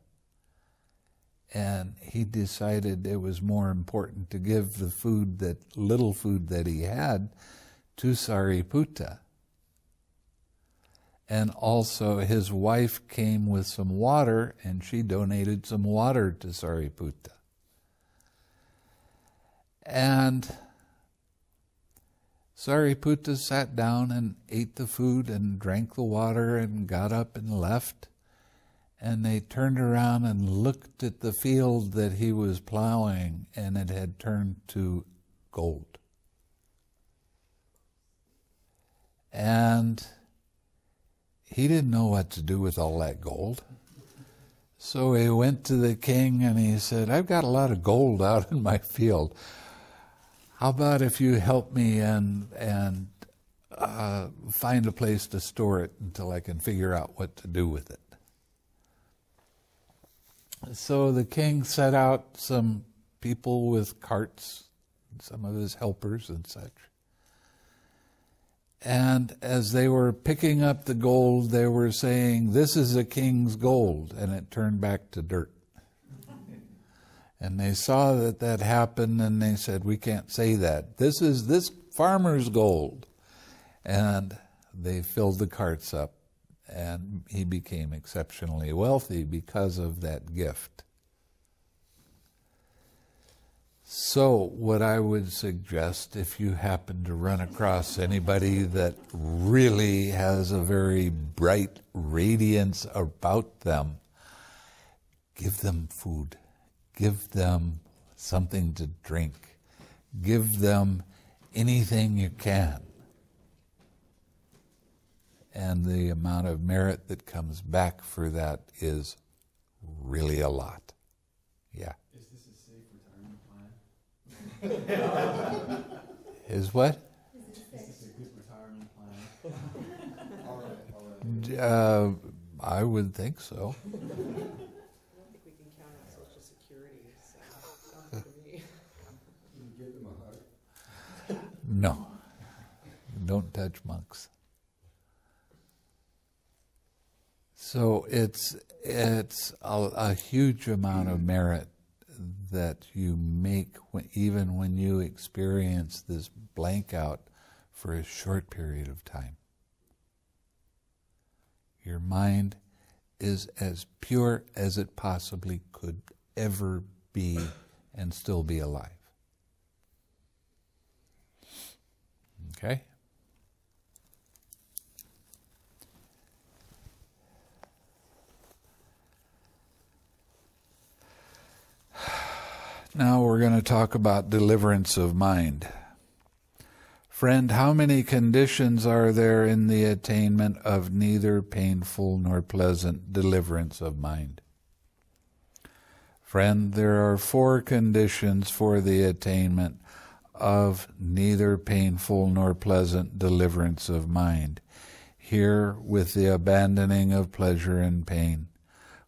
and he decided it was more important to give the food that little food that he had to Sariputta. And also, his wife came with some water, and she donated some water to Sariputta. And Sariputta sat down and ate the food and drank the water and got up and left. And they turned around and looked at the field that he was plowing, and it had turned to gold. And he didn't know what to do with all that gold. So he went to the king and he said, I've got a lot of gold out in my field how about if you help me and and uh, find a place to store it until I can figure out what to do with it. So the king set out some people with carts, some of his helpers and such. And as they were picking up the gold, they were saying, This is a king's gold. And it turned back to dirt. And they saw that that happened and they said, We can't say that. This is this farmer's gold. And they filled the carts up and he became exceptionally wealthy because of that gift. So, what I would suggest if you happen to run across anybody that really has a very bright radiance about them, give them food, give them something to drink, give them anything you can. And the amount of merit that comes back for that is really a lot. Yeah. Is this a safe retirement plan? Is what? Is this a good retirement plan? All right, all right. Uh, I would think so. I don't think we can count on social security, so, not for me. Can you give them a hug? No. Don't touch monks. So it's it's a, a huge amount of merit that you make when, even when you experience this blank out for a short period of time. Your mind is as pure as it possibly could ever be and still be alive. Okay? Now we're going to talk about deliverance of mind. Friend, how many conditions are there in the attainment of neither painful nor pleasant deliverance of mind? Friend, there are four conditions for the attainment of neither painful nor pleasant deliverance of mind. Here, with the abandoning of pleasure and pain,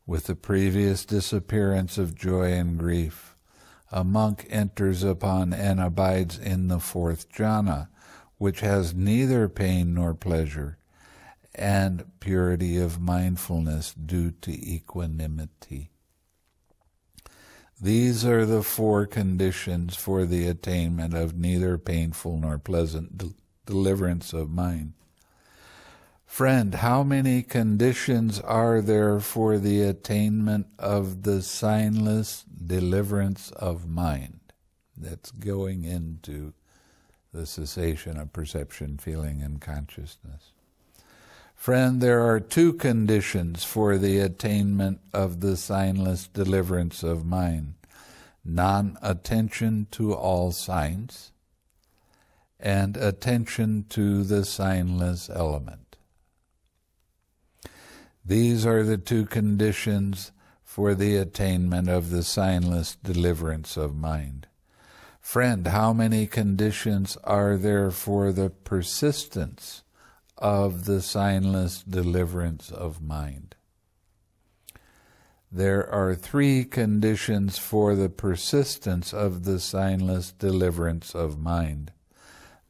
with the previous disappearance of joy and grief, a monk enters upon and abides in the fourth jhana, which has neither pain nor pleasure, and purity of mindfulness due to equanimity. These are the four conditions for the attainment of neither painful nor pleasant de- deliverance of mind. Friend, how many conditions are there for the attainment of the signless deliverance of mind? That's going into the cessation of perception, feeling, and consciousness. Friend, there are two conditions for the attainment of the signless deliverance of mind non attention to all signs and attention to the signless element. These are the two conditions for the attainment of the signless deliverance of mind. Friend, how many conditions are there for the persistence of the signless deliverance of mind? There are three conditions for the persistence of the signless deliverance of mind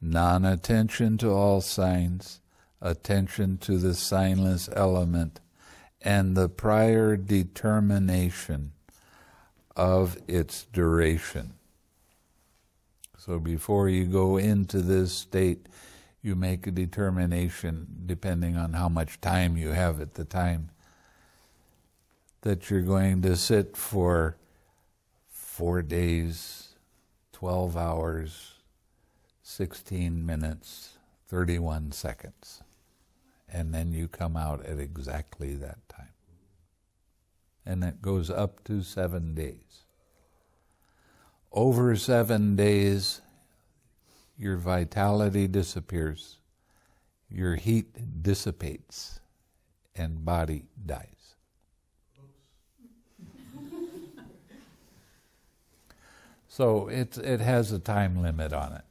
non attention to all signs, attention to the signless element, and the prior determination of its duration. So before you go into this state, you make a determination, depending on how much time you have at the time, that you're going to sit for four days, 12 hours, 16 minutes, 31 seconds and then you come out at exactly that time. And it goes up to seven days. Over seven days, your vitality disappears, your heat dissipates, and body dies. so it, it has a time limit on it.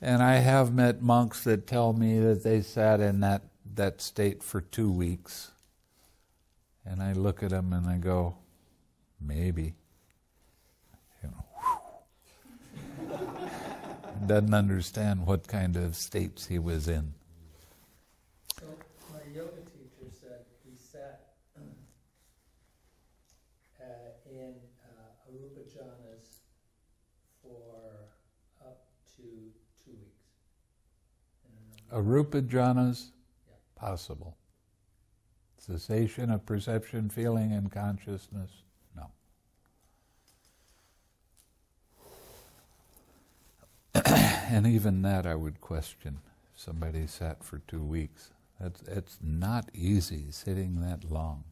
And I have met monks that tell me that they sat in that, that state for two weeks. And I look at them and I go, maybe. You know, doesn't understand what kind of states he was in. So my yoga teacher said he sat uh, in uh, Arupa jhanas for up to two weeks. Arupa jhanas, Yeah. possible. Cessation of perception, feeling, and consciousness, no. And even that I would question. Somebody sat for two weeks. That's, it's not easy sitting that long.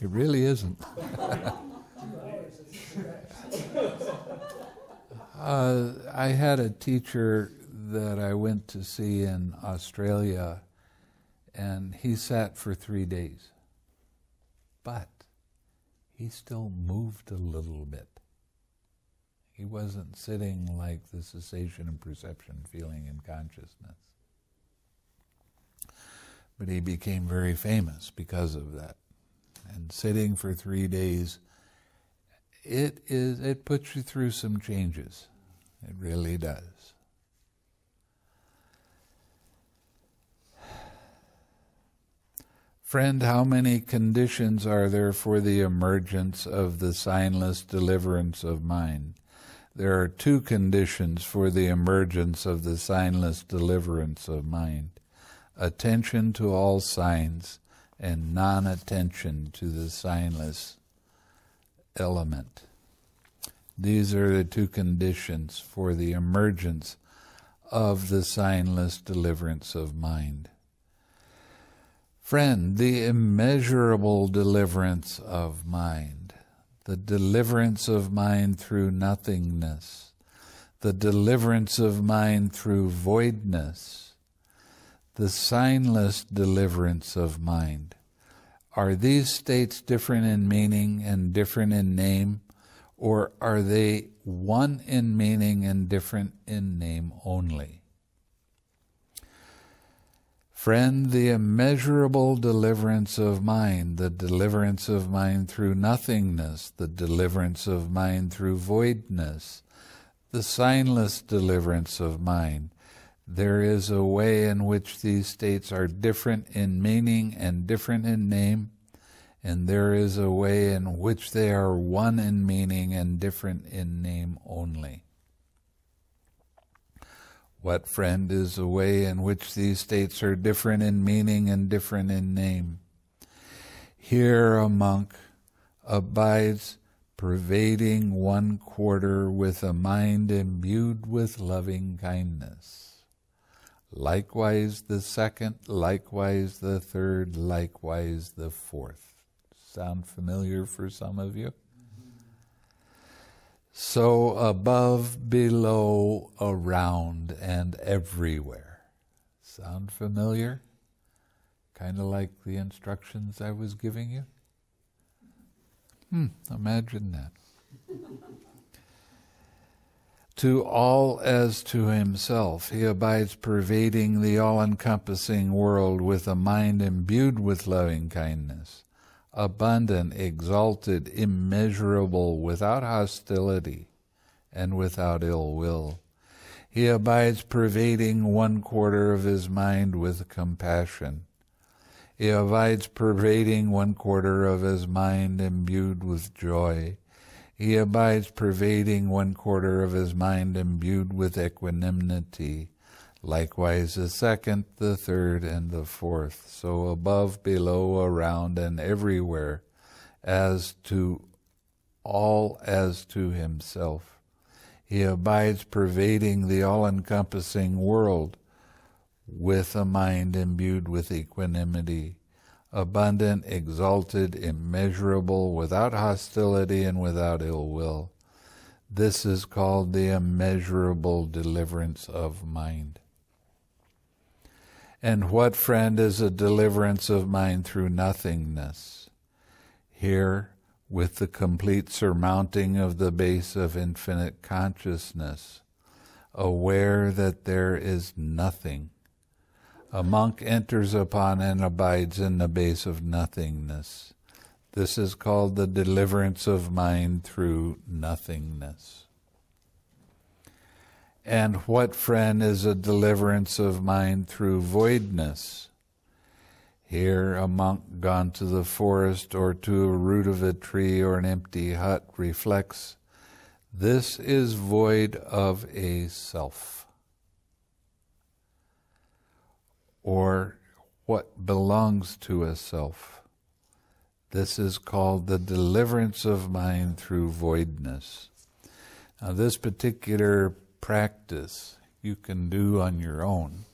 It really isn't. Uh, I had a teacher that I went to see in Australia, and he sat for three days. But he still moved a little bit. He wasn't sitting like the cessation of perception, feeling, and consciousness. But he became very famous because of that. And sitting for three days it is it puts you through some changes. It really does. Friend, how many conditions are there for the emergence of the signless deliverance of mind? There are two conditions for the emergence of the signless deliverance of mind attention to all signs and non attention to the signless element. These are the two conditions for the emergence of the signless deliverance of mind. Friend, the immeasurable deliverance of mind, the deliverance of mind through nothingness, the deliverance of mind through voidness, the signless deliverance of mind. Are these states different in meaning and different in name, or are they one in meaning and different in name only? Friend, the immeasurable deliverance of mind, the deliverance of mind through nothingness, the deliverance of mind through voidness, the signless deliverance of mind. There is a way in which these states are different in meaning and different in name, and there is a way in which they are one in meaning and different in name only. What, friend, is a way in which these states are different in meaning and different in name? Here a monk abides pervading one quarter with a mind imbued with loving kindness. Likewise the second, likewise the third, likewise the fourth. Sound familiar for some of you? So above, below, around, and everywhere. Sound familiar? Kind of like the instructions I was giving you? Hmm, imagine that. to all as to himself, he abides pervading the all encompassing world with a mind imbued with loving kindness abundant, exalted, immeasurable, without hostility and without ill will. He abides pervading one quarter of his mind with compassion. He abides pervading one quarter of his mind imbued with joy. He abides pervading one quarter of his mind imbued with equanimity likewise the second, the third, and the fourth, so above, below, around, and everywhere, as to all as to himself. He abides pervading the all encompassing world with a mind imbued with equanimity, abundant, exalted, immeasurable, without hostility and without ill will. This is called the immeasurable deliverance of mind. And what, friend, is a deliverance of mind through nothingness? Here, with the complete surmounting of the base of infinite consciousness, aware that there is nothing. A monk enters upon and abides in the base of nothingness. This is called the deliverance of mind through nothingness. And what, friend, is a deliverance of mind through voidness? Here, a monk gone to the forest or to a root of a tree or an empty hut reflects this is void of a self. Or what belongs to a self. This is called the deliverance of mind through voidness. Now, this particular practice you can do on your own.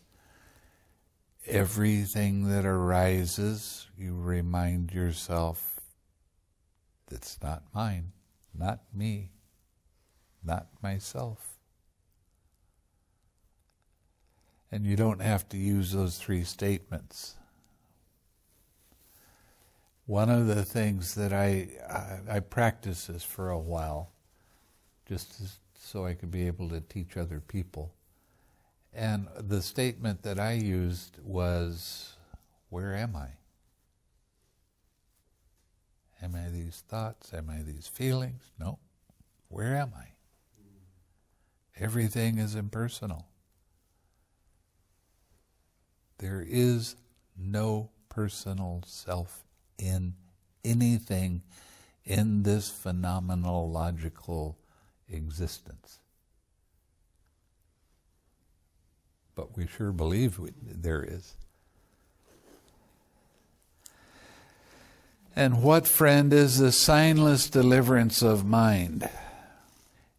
Everything that arises, you remind yourself, that's not mine, not me, not myself. And you don't have to use those three statements. One of the things that I, I, I practiced this for a while, just so I could be able to teach other people. And the statement that I used was, Where am I? Am I these thoughts? Am I these feelings? No. Where am I? Everything is impersonal. There is no personal self in anything in this phenomenological existence. But we sure believe we, there is. And what, friend, is the signless deliverance of mind?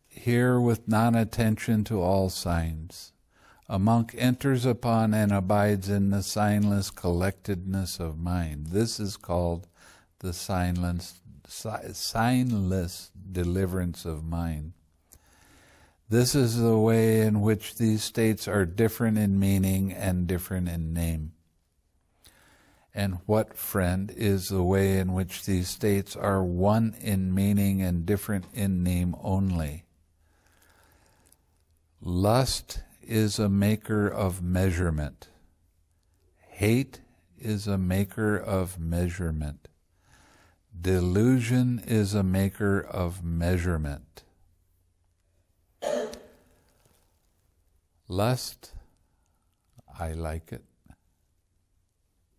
Here, with non attention to all signs, a monk enters upon and abides in the signless collectedness of mind. This is called the signless, signless deliverance of mind. This is the way in which these states are different in meaning and different in name. And what, friend, is the way in which these states are one in meaning and different in name only? Lust is a maker of measurement. Hate is a maker of measurement. Delusion is a maker of measurement. Lust, I like it.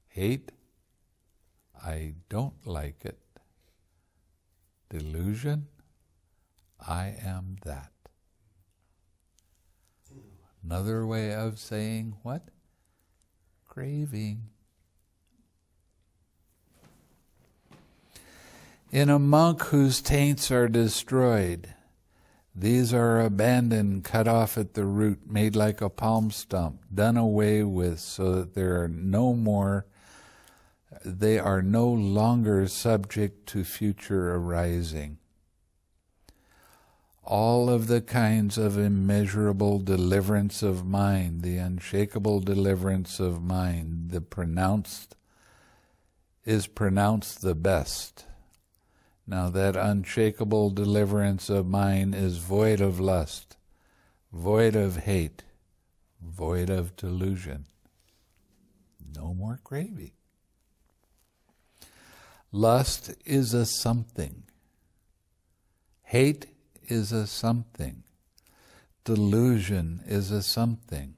Hate, I don't like it. Delusion, I am that. Another way of saying what? Craving. In a monk whose taints are destroyed, these are abandoned, cut off at the root, made like a palm stump, done away with, so that there are no more, they are no longer subject to future arising all of the kinds of immeasurable deliverance of mind, the unshakable deliverance of mind, the pronounced is pronounced the best. Now, that unshakable deliverance of mine is void of lust, void of hate, void of delusion. No more craving. Lust is a something. Hate is a something. Delusion is a something.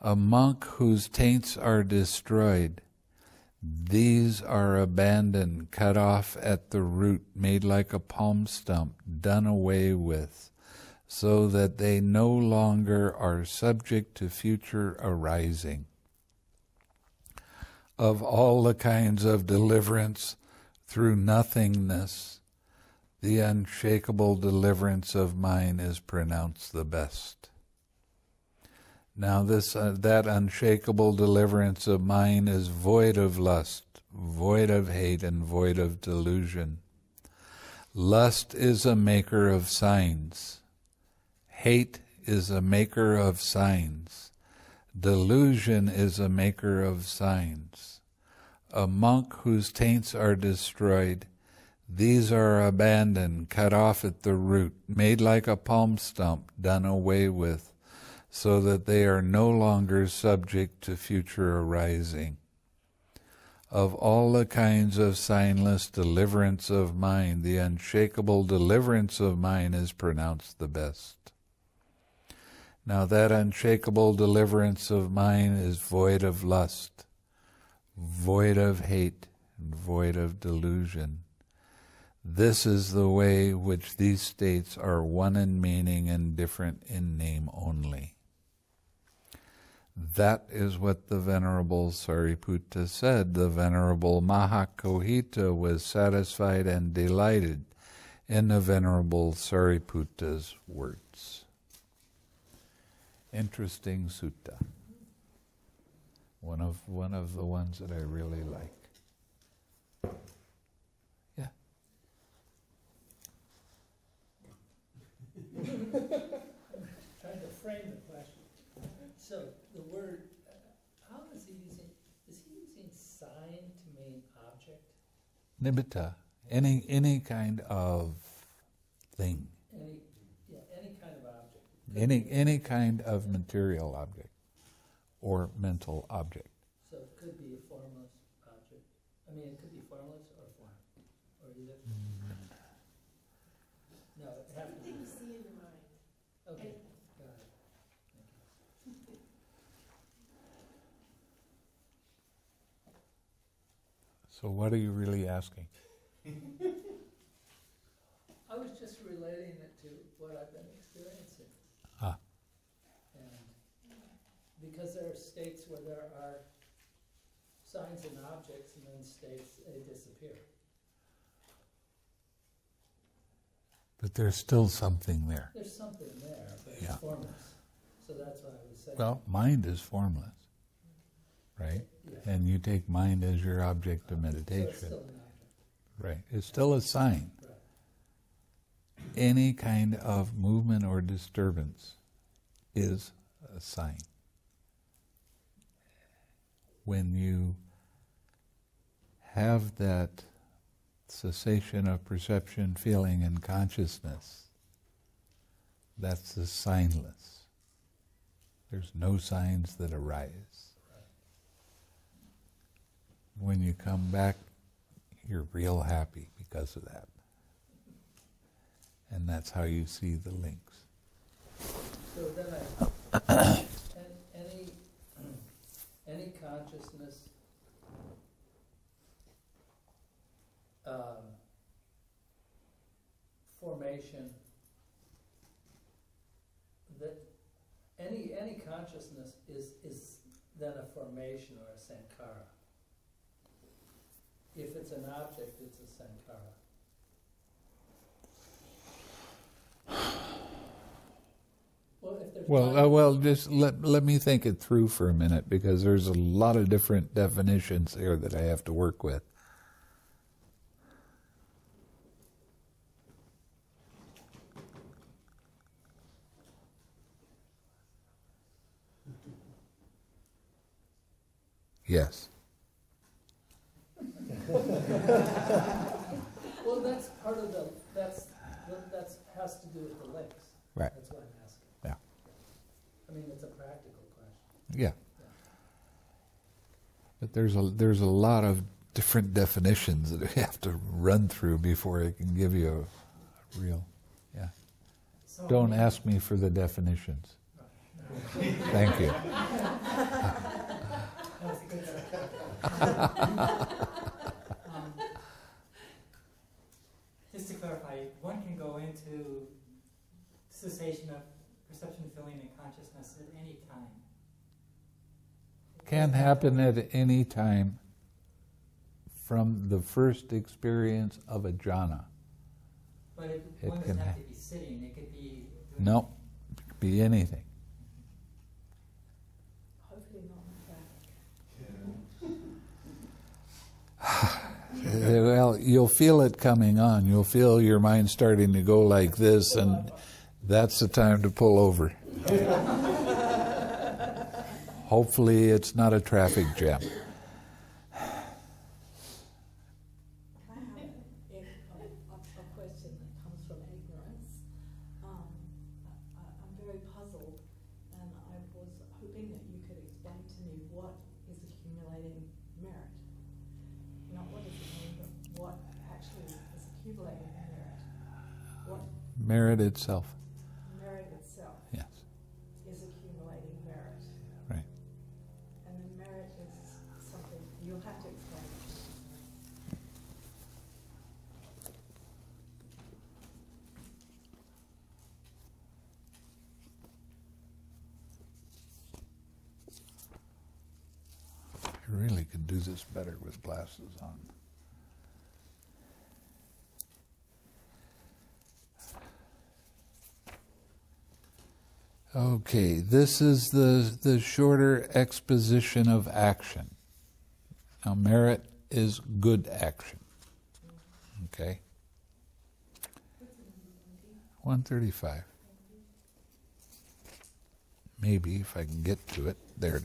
A monk whose taints are destroyed, these are abandoned, cut off at the root, made like a palm stump, done away with, so that they no longer are subject to future arising. Of all the kinds of deliverance through nothingness, the unshakable deliverance of mine is pronounced the best. Now, this uh, that unshakable deliverance of mine is void of lust, void of hate, and void of delusion. Lust is a maker of signs. Hate is a maker of signs. Delusion is a maker of signs. A monk whose taints are destroyed these are abandoned, cut off at the root, made like a palm stump, done away with, so that they are no longer subject to future arising. Of all the kinds of signless deliverance of mind, the unshakable deliverance of mind is pronounced the best. Now, that unshakable deliverance of mind is void of lust, void of hate, and void of delusion. This is the way which these states are one in meaning and different in name only. That is what the Venerable Sariputta said. The Venerable Mahakotthita was satisfied and delighted in the Venerable Sariputta's words. Interesting sutta. One of one of the ones that I really like. Yeah. Trying to frame the question. So the word, uh, how is he using, is he using sign to mean object? Nimitta. Any any kind of thing. Any, yeah, any kind of object. Any any kind of material object or mental object. So it could be a formless object. I mean, it could be formless or form, or either. No, it has to be. Anything you see in your mind. Okay, got it. So what are you really asking? I was just relating it to what I've been experiencing. Ah. And because there are states where there are signs and objects, and then states, they disappear. But there's still something there. There's something there, but Yeah. it's formless. So that's what I was saying. Well, mind is formless, right? Yeah. And you take mind as your object of So it's meditation. Right. It's still a sign. Any kind of movement or disturbance is a sign. When you have that cessation of perception, feeling, and consciousness, that's the signless. There's no signs that arise. When you come back, you're real happy because of that. And that's how you see the links. So then I, any, any consciousness, um, formation, that, any, any consciousness is, is then a formation or a sankhara. If it's an object, it's a sankhara. Well, if there's. Well, time- uh, well, just let let me think it through for a minute because there's a lot of different definitions here that I have to work with. Yes. Well, that's part of the, that's, that's, has to do with the links. Right. That's what I'm asking. Yeah. I mean, it's a practical question. Yeah. But there's a there's a lot of different definitions that we have to run through before I can give you a real. Yeah. So, Don't ask me for the definitions. Thank you. That was a good start. Um, Just to clarify, one can go into cessation of perception, feeling, and consciousness at any time. It Can happen at any time from the first experience of a jhana. But it, it one can doesn't have to be sitting, it could be. doing- No, be anything. Hopefully not on track. Uh, Uh, well, you'll feel it coming on. You'll feel your mind starting to go like this, and that's the time to pull over. Hopefully, it's not a traffic jam. merit itself. Merit itself. Yes. Is accumulating merit. Right. And the merit is something you'll have to explain. I really could do this better with glasses on. Okay, this is the, the shorter exposition of action. Now, merit is good action. Okay? 135. Maybe if I can get to it. There it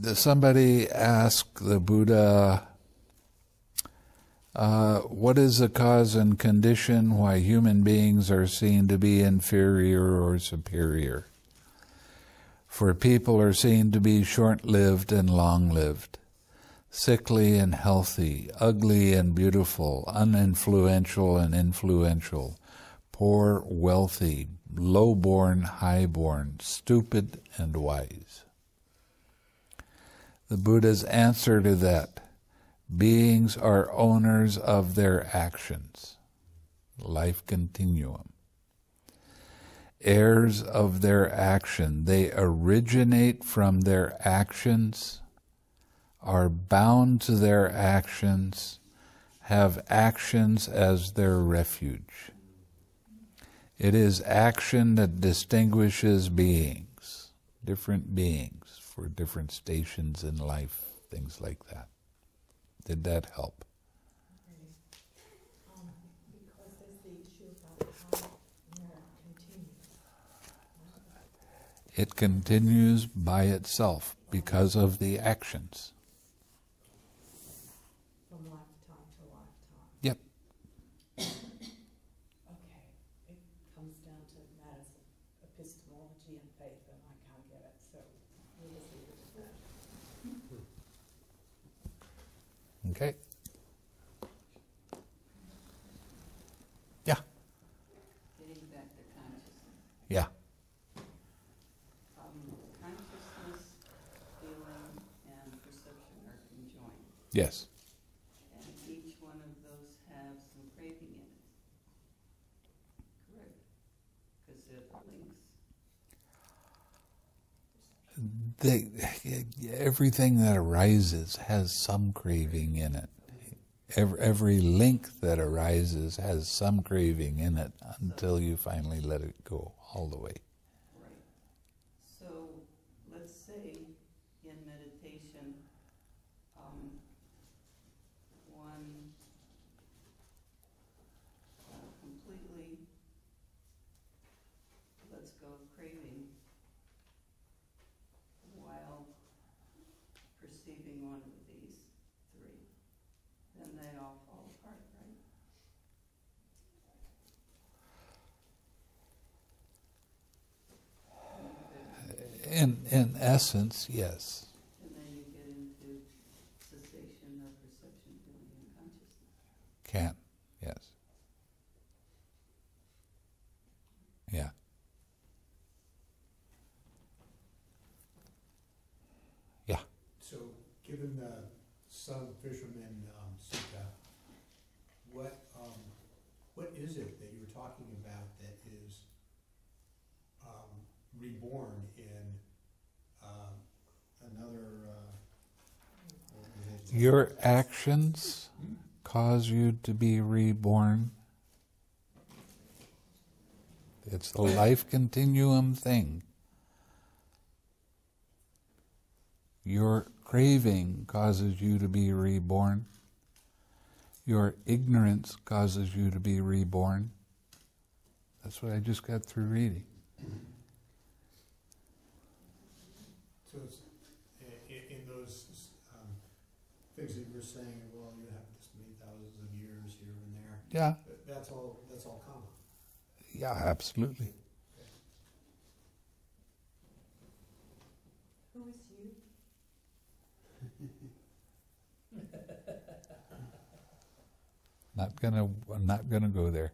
is. Somebody asked the Buddha, uh, what is the cause and condition why human beings are seen to be inferior or superior? For people are seen to be short lived and long lived, sickly and healthy, ugly and beautiful, uninfluential and influential, poor, wealthy, low born, high born, stupid and wise. The Buddha's answer to that beings are owners of their actions. Life continuum. Heirs of their action. They originate from their actions, are bound to their actions, have actions as their refuge. It is action that distinguishes beings, different beings for different stations in life, things like that. Did that help? It continues by itself because of the actions. From lifetime to lifetime. Yep. Okay, it comes down to matters of epistemology and faith, and I can't get it, so we'll just leave it at that. Okay. Yeah. Getting back to consciousness. Yeah. Um, consciousness, feeling, and perception are conjoined, Yes. and each one of those have some craving in it. Correct? Because they're the links. They, everything that arises has some craving in it. Every, every link that arises has some craving in it until you finally let it go all the way. Right. So, let's say in meditation, um, one uh, completely lets go of craving while perceiving one of these three. Then they all fall apart, right? In, in essence, yes. And then you get into cessation of perception, feeling, and consciousness. Can, yes. Yeah. Yeah. So, given the Son Fisherman um, Sutta, what, um, what is it that you're talking about that is um, reborn in um, another uh, organization? Your actions cause you to be reborn. It's a life continuum thing. Your craving causes you to be reborn. Your ignorance causes you to be reborn. That's what I just got through reading. So it's, i- i- in those um, things that you were saying, well, you have this many thousands of years here and there, Yeah, that- that's all, that's all common. yeah, absolutely. Who is you? Not gonna, I'm not gonna go there.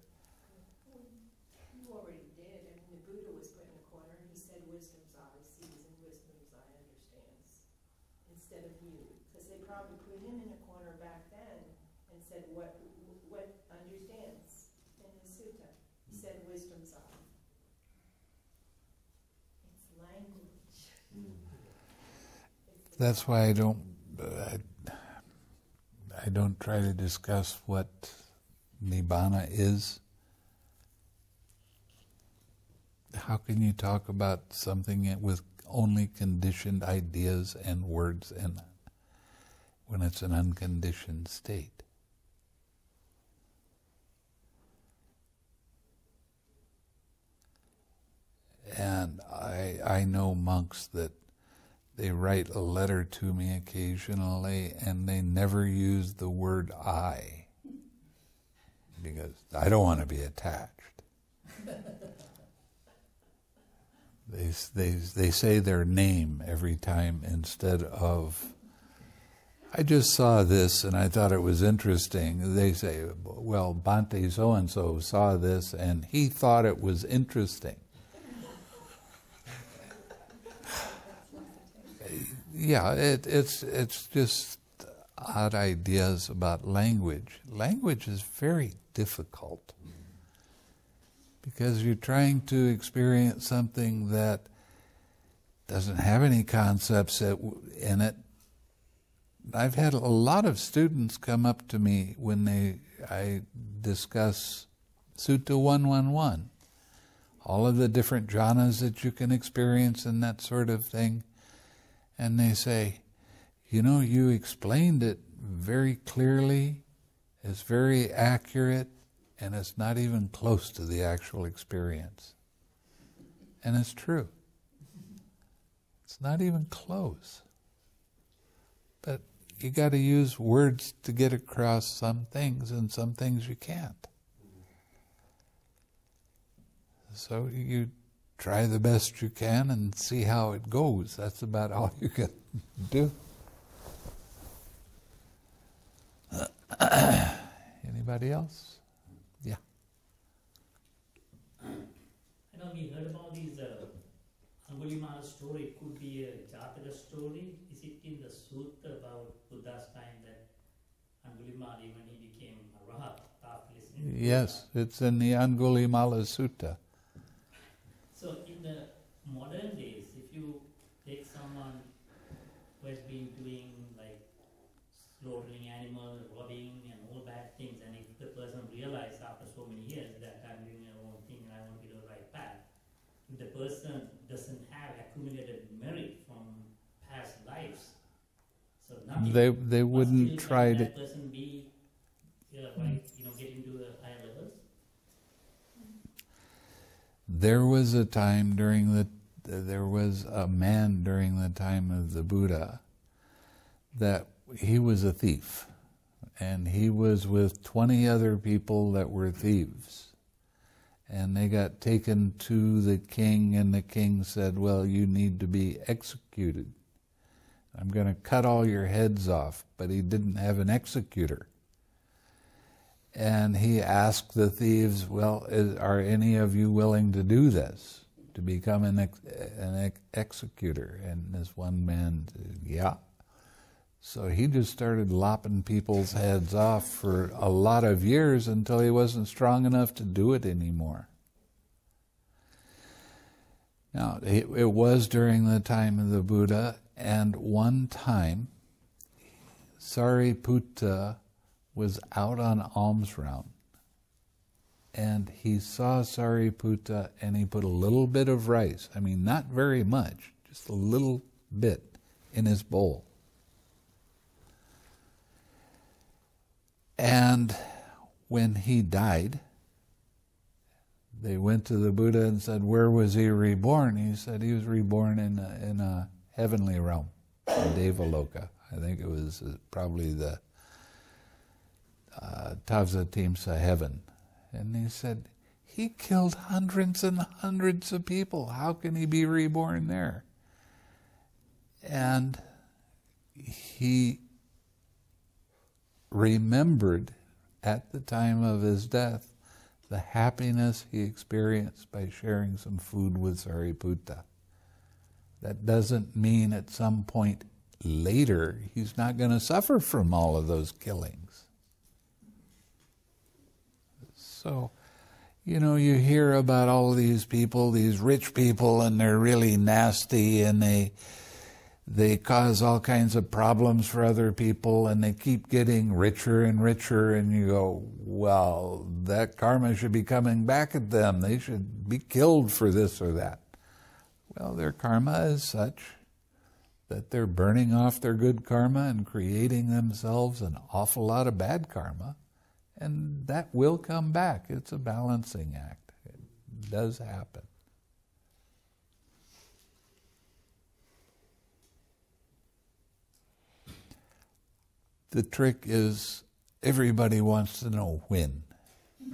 You already did. I mean, the Buddha was put in a corner. He said, "Wisdom's eye sees and wisdom's eye understands," instead of you, because they probably put him in a corner back then and said, "What, what understands?" In the sutta, he said, "Wisdom's eye." It's language. That's why I don't. Uh, I, I don't try to discuss what nibbana is. How can you talk about something with only conditioned ideas and words and when it's an unconditioned state? And I I know monks that they write a letter to me occasionally and they never use the word I because I don't want to be attached. they, they, they say their name every time instead of, I just saw this and I thought it was interesting. They say, well, Bhante so and so saw this and he thought it was interesting. Yeah, it, it's it's just odd ideas about language. Language is very difficult because you're trying to experience something that doesn't have any concepts in it. I've had a lot of students come up to me when they I discuss Sutta 111, all of the different jhanas that you can experience and that sort of thing and they say, You know, you explained it very clearly, it's very accurate, and it's not even close to the actual experience. And it's true. It's not even close. But you got to use words to get across some things, and some things you can't. So you try the best you can and see how it goes. That's about all you can do. Anybody else? Yeah. I don't know we heard about this uh, Angulimala story. It could be a Jataka story. Is it in the Sutta about Buddha's time that Angulimala, when he became a Rahat, after listening? Yes, it's in the Angulimala Sutta. So in the modern days, if you take someone who has been doing like slaughtering animals, robbing and all bad things, and if the person realizes after so many years that I'm doing the wrong thing and I want to be the right path, if the person doesn't have accumulated merit from past lives, so nothing. They they wouldn't still try can to. that person be, uh, right, you know, get into the higher levels. There was a time during the there was a man during the time of the Buddha that he was a thief. And he was with 20 other people that were thieves. And they got taken to the king and the king said well you need to be executed. I'm going to cut all your heads off. But he didn't have an executor. And he asked the thieves, Well, is, are any of you willing to do this, to become an, ex, an ex- executor? And this one man said, Yeah. So he just started lopping people's heads off for a lot of years until he wasn't strong enough to do it anymore. Now, it, it was during the time of the Buddha, and one time, Sariputta was out on alms round and he saw Sariputta and he put a little bit of rice, I mean, not very much, just a little bit in his bowl. And when he died, they went to the Buddha and said, Where was he reborn? He said he was reborn in a, in a heavenly realm, in Devaloka. I think it was uh, probably the uh, Tavatimsa heaven. And he said, He killed hundreds and hundreds of people. How can he be reborn there? And he remembered at the time of his death the happiness he experienced by sharing some food with Sariputta. That doesn't mean at some point later he's not going to suffer from all of those killings. So, you know, you hear about all these people, these rich people, and they're really nasty, and they they cause all kinds of problems for other people and they keep getting richer and richer and you go well that karma should be coming back at them. They should be killed for this or that. Well their karma is such that they're burning off their good karma and creating themselves an awful lot of bad karma and that will come back it's a balancing act it does happen the trick is everybody wants to know when.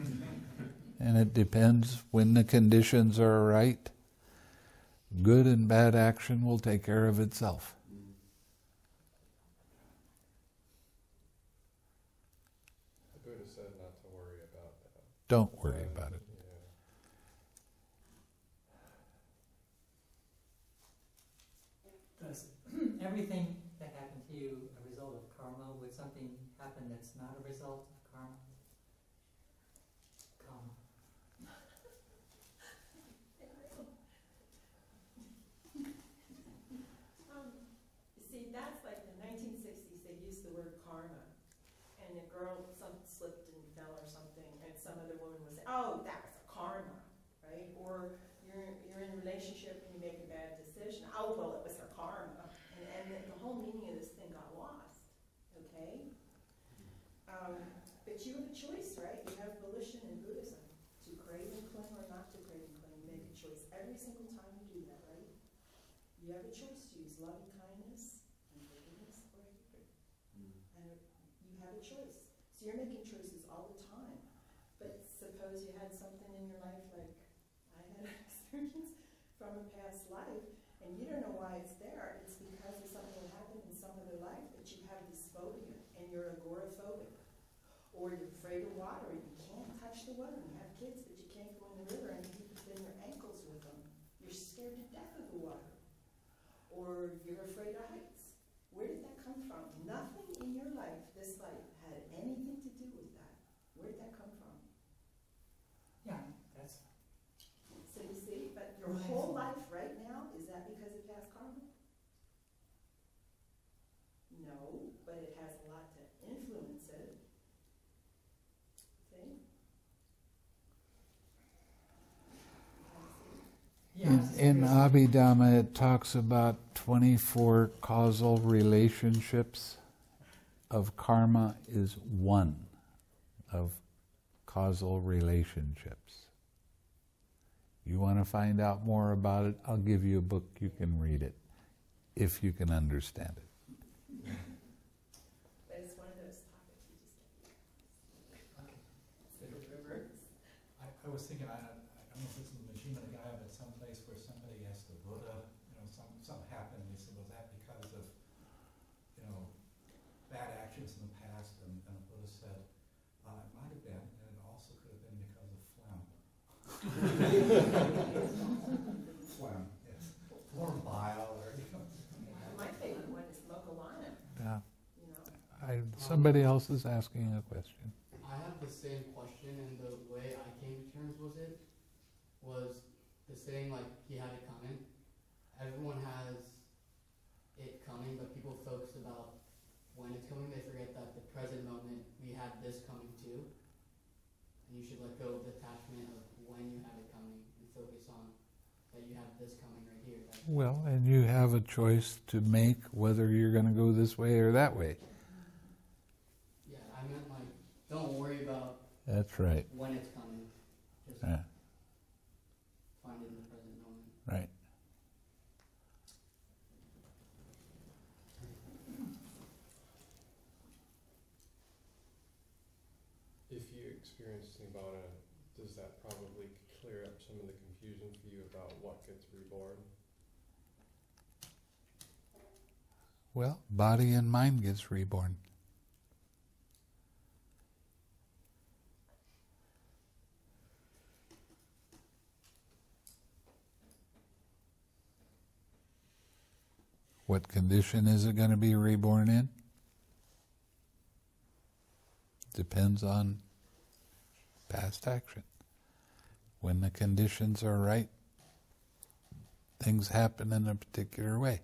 and it depends when the conditions are right. Good and bad action will take care of itself. The Buddha said not to worry about that. Don't worry about it. Does everything that happened to you a result of karma? Would something happen that's not a result of karma? Karma. Um, see, that's like in the nineteen sixties, they used the word karma. And a girl, some slipped and fell or something, and some other woman was, oh, that was a karma, right? Or you're, you're in a relationship and you make a bad decision, oh, well, it was her karma. And, and the, the whole meaning of this thing got lost, okay? Um, but you have a choice, right? You have volition in Buddhism to crave and cling or not to crave and cling. You make a choice every single time you do that, right? You have a choice to use loving kindness and forgiveness or hatred. And you have a choice. So you're making choices all the time. But suppose you had something in your life like I had an experience from a past life and you don't know why it's there. It's because of something that happened in some other life that you have this phobia and you're agoraphobic. Or you're afraid of water and you can't touch the water. You have kids but you can't go in the river and keep within your ankles with them. You're scared to death of the water or you're afraid of heights. Where did that come from? Nothing in your life, this life, had anything to do with that. Where did that come from? Yeah, that's So you see, but your Right. whole life right now, is that because of past karma? No, but it has a lot to influence it. See? yeah. In, it's. Abhidhamma, it talks about 24 causal relationships of karma is one of causal relationships. You want to find out more about it? I'll give you a book, you can read it, if you can understand it. But it's one of those topics you just I, I was thinking, I, I don't know if it's in the Majjhima Nikaya, but someplace where somebody asked the Buddha, you know, some, something happened, and he said, was that because of, you know, bad actions in the past? And, and the Buddha said, uh, it might have been, and it also could have been because of phlegm. Phlegm, yes. Or bile, or, you know. My favorite one is Moggallana, Yeah. you know. I, somebody else is asking a question. I have the same question, and the way I came to terms with it was the saying like he had it coming. Everyone has it coming, but people focus about when it's coming. They forget that the present moment we have this coming too, and you should let go of the attachment of when you have it coming and focus on that you have this coming right here. Well, and you have a choice to make whether you're going to go this way or that way. yeah, I meant like don't worry about That's right. when it's coming. Just Yeah, find it in the present moment. right. If you experience Nibbana, does that probably clear up some of the confusion for you about what gets reborn? Well, body and mind gets reborn. What condition is it going to be reborn in? Depends on past action. When the conditions are right, things happen in a particular way.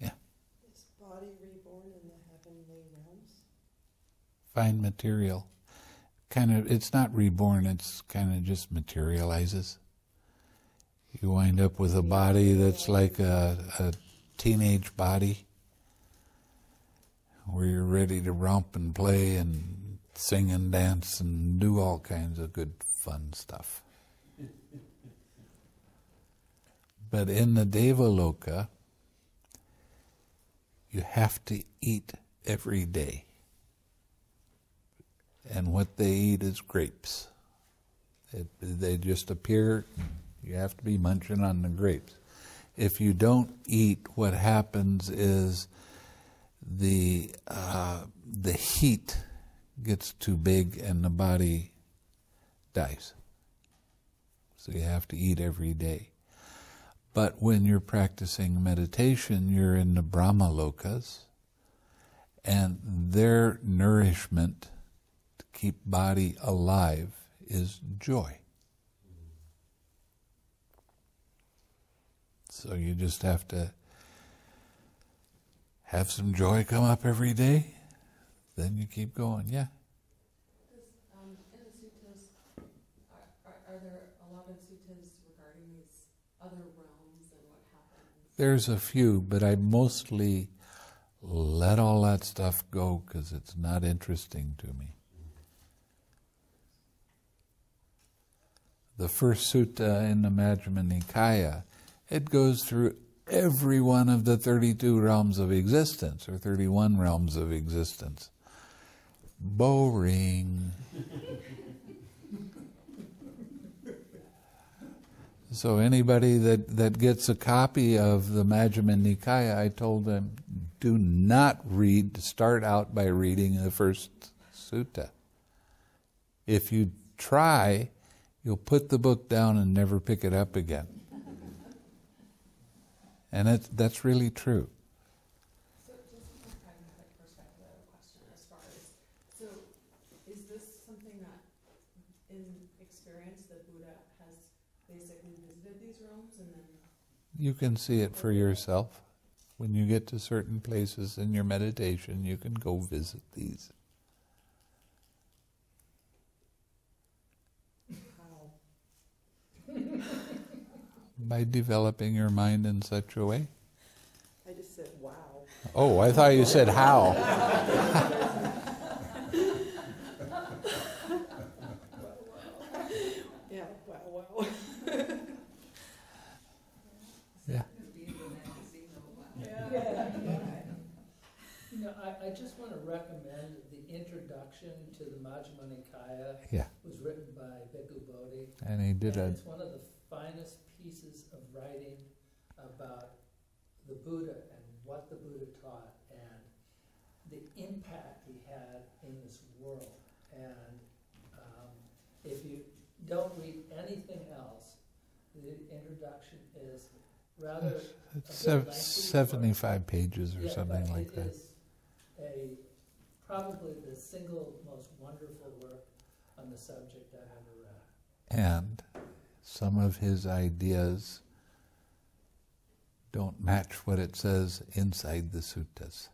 Yeah. Is body reborn in the heavenly realms? Fine material. Kind of, it's not reborn, it's kind of just materializes. You wind up with a body that's like a, a teenage body where you're ready to romp and play and sing and dance and do all kinds of good fun stuff. But in the Devaloka, you have to eat every day. And what they eat is grapes. It, they just appear, you have to be munching on the grapes. If you don't eat, what happens is the, uh, the heat gets too big and the body dies. So you have to eat every day. But when you're practicing meditation, you're in the Brahma lokas, and their nourishment to keep body alive is joy. So you just have to have some joy come up every day, then you keep going. Yeah. There's a few, but I mostly let all that stuff go because it's not interesting to me. The first sutta in the Majjhima Nikaya, it goes through every one of the 32 realms of existence, or 31 realms of existence. Boring. So anybody that, that gets a copy of the Majjhima Nikaya, I told them, do not read, start out by reading the first sutta. If you try, you'll put the book down and never pick it up again. And it, that's really true. So just from a pragmatic perspective, I have a question as far as, so is this something that in experience the Buddha has basically visited these realms You can see it for yourself. When you get to certain places in your meditation, you can go visit these. By developing your mind in such a way. I just said, wow. Oh, I thought you said how. Yeah, wow, wow. Yeah. You know, I, I just want to recommend the introduction to the Majjhima Nikaya Yeah. was written by Bhikkhu Bodhi. And he did and a It's one of the finest pieces of writing about the Buddha and what the Buddha taught and the impact he had in this world. And um, if you don't read anything else, the introduction is rather it's a bit sev- lengthy, 75 pages or yeah, something like it that. is a probably the single most wonderful work on the subject I've ever read. And some of his ideas don't match what it says inside the suttas.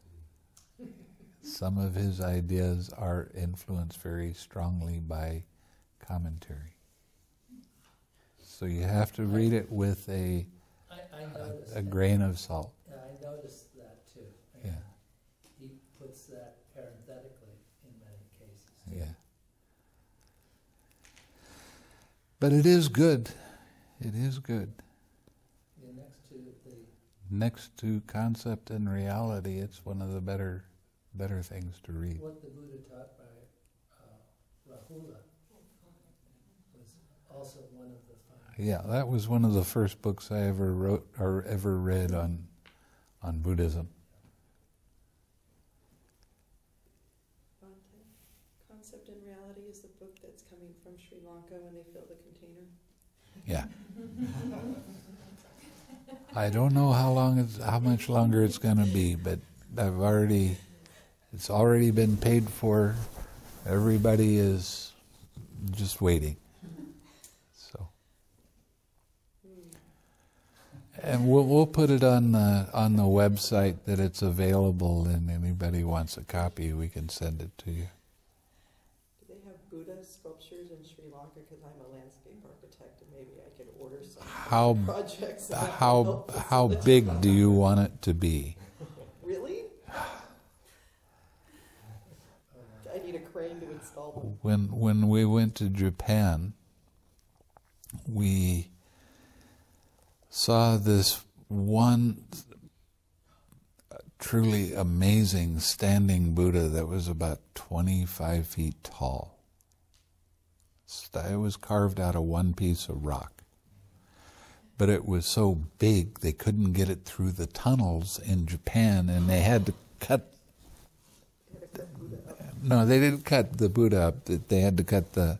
Some of his ideas are influenced very strongly by commentary. So you have to read it with a, I, I a, a grain of salt. Yeah, I noticed that too. Yeah. He puts that parenthetically in many cases. Yeah. But it is good. It is good. Yeah, next to the Next to concept and reality, it's one of the better better things to read. what the Buddha taught by uh, Rahula was also one of the five. Yeah, that was one of the first books I ever wrote or ever read on on Buddhism. Concept and Reality is the book that's coming from Sri Lanka when they fill the container. Yeah. I don't know how long how much longer it's going to be, but I've already it's already been paid for. Everybody is just waiting. So and we'll we'll put it on the on the website that it's available and anybody wants a copy we can send it to you. Buddha sculptures in Sri Lanka? Because I'm a landscape architect and maybe I could order some How projects. that would how how big do you want it to be? Really? I need a crane to install them. When when we went to Japan, we saw this one truly amazing standing Buddha that was about 25 feet tall. It was carved out of one piece of rock. But it was so big they couldn't get it through the tunnels in Japan and they had to cut no, they didn't cut the Buddha up. They had to cut the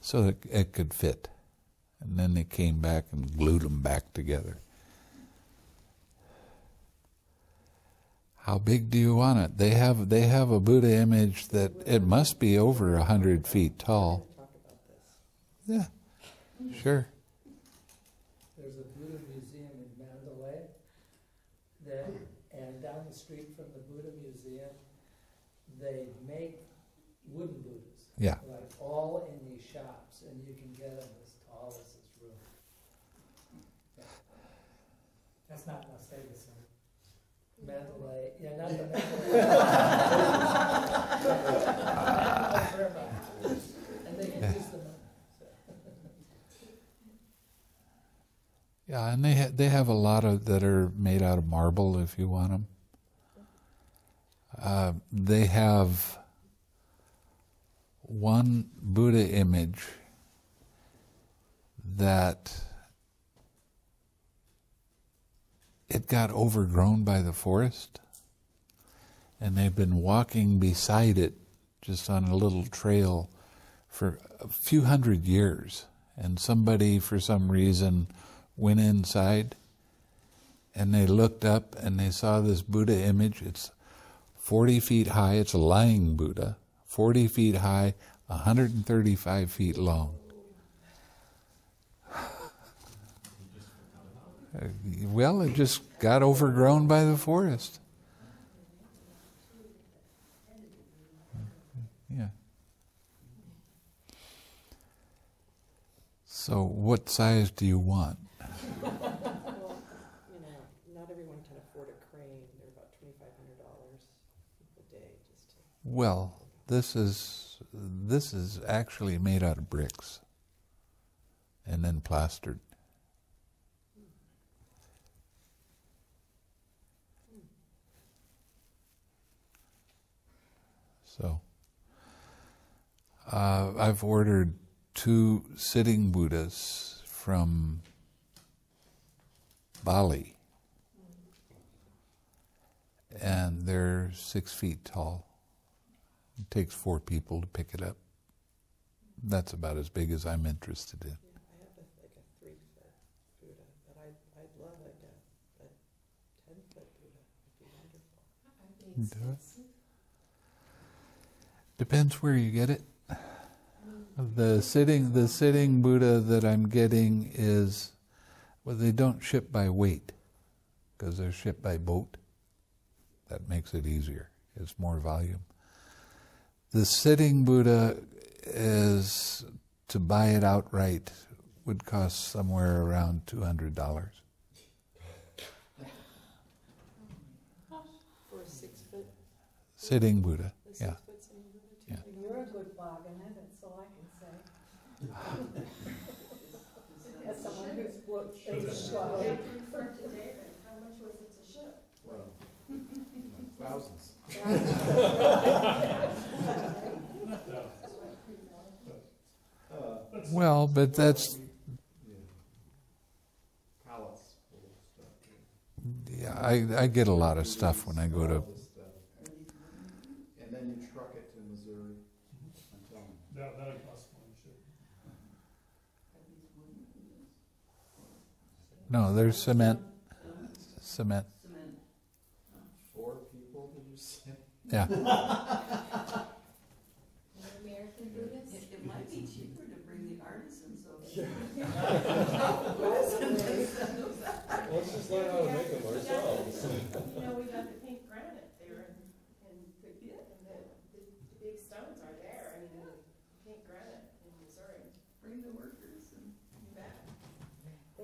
so that it could fit, and then they came back and glued them back together. How big do you want it? They have they have a Buddha image that it must be over a hundred feet tall. Yeah, sure. There's a Buddha museum in Mandalay that, and down the street from the Buddha museum, they make wooden Buddhas. Yeah. Like all in these shops, and you can get them as tall as this room. That's not Las Vegas, right? Mandalay, yeah, and they ha- they have a lot of that are made out of marble if you want them. Uh, they have one Buddha image that it got overgrown by the forest, and they've been walking beside it just on a little trail for a few hundred years. And somebody, for some reason, went inside and they looked up and they saw this Buddha image. It's 40 feet high, it's a lying Buddha, 40 feet high, 135 feet long. Well, it just got overgrown by the forest. Yeah. So, what size do you want? Well, you know, not everyone can afford a crane. They're about twenty-five hundred dollars a day just to. Well, this is this is actually made out of bricks and then plastered. So uh, I've ordered two sitting Buddhas from Bali, and they're six feet tall. It takes four people to pick it up. That's about as big as I'm interested in. Yeah, I have like a three-foot Buddha, but I, I'd love a, a ten-foot Buddha. It'd be wonderful. Do it. Depends where you get it. The sitting the sitting Buddha that I'm getting is well they don't ship by weight because they're shipped by boat. That makes it easier. It's more volume. The sitting Buddha is to buy it outright would cost somewhere around two hundred dollars. Sitting Buddha, yeah. six-foot sitting Buddha too. Yeah. You're a good bargainer, that's all I can say. As someone who's worked They in the should shop. have referred to David, how much was it to ship? Well, thousands. Well, but that's Yeah. Pallets full of stuff. yeah. yeah, I, I get a lot of stuff when I go to All this stuff. And then you truck it to Missouri. I'm telling you. That, that'd cost more than shit. No, there's cement. Cement. Cement. Four people, did you say? Yeah. American Buddhists? It, it might be cheaper to bring the artisans over. Let's just learn how to make them ourselves. You know, we got the pink granite there and, and the, and the, the, the big stones are there, I mean, the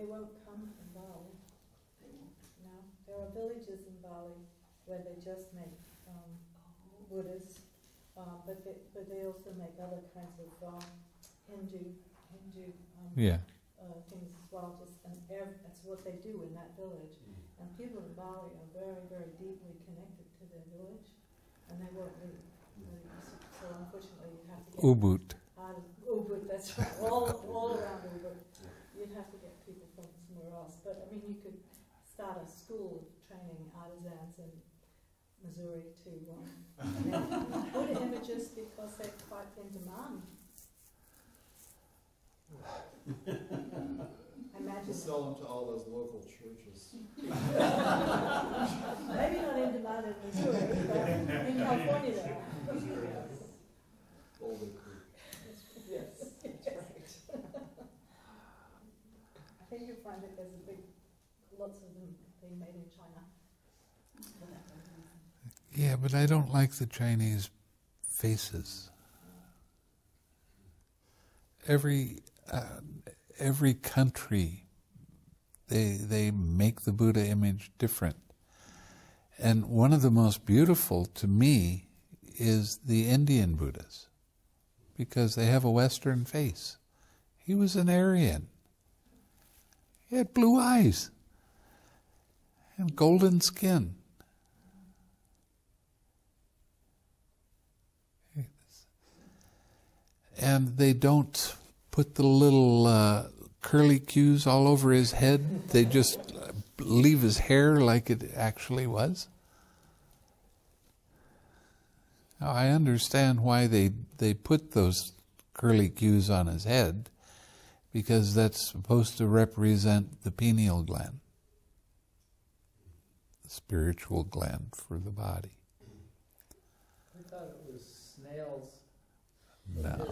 they won't come from Bali. No, there are villages in Bali where they just make um, Buddhas, uh, but they but they also make other kinds of um, Hindu Hindu um, Yeah. uh, things as well. Just and ev- that's what they do in that village. And people in Bali are very very deeply connected to their village, and they won't leave. So unfortunately, you have to get Ubud. out of Ubud. That's right, all all around Ubud. You'd have to get people from somewhere else. But I mean, you could start a school of training artisans in Missouri to um, make Buddha images because they're quite in demand. Imagine. Sell them to all those local churches. Maybe not in demand in Missouri, but in California there. Boulder Creek. Yes, that's right. I think you'll find that there's a big, lots of them being made in China. Yeah, but I don't like the Chinese faces. Every uh, every country, they they make the Buddha image different, and one of the most beautiful to me is the Indian Buddhas, because they have a Western face. He was an Aryan. He had blue eyes and golden skin. And they don't put the little uh, curly cues all over his head. They just leave his hair like it actually was. Now, I understand why they, they put those curly cues on his head, because that's supposed to represent the pineal gland, the spiritual gland for the body. I thought it was snails. No. The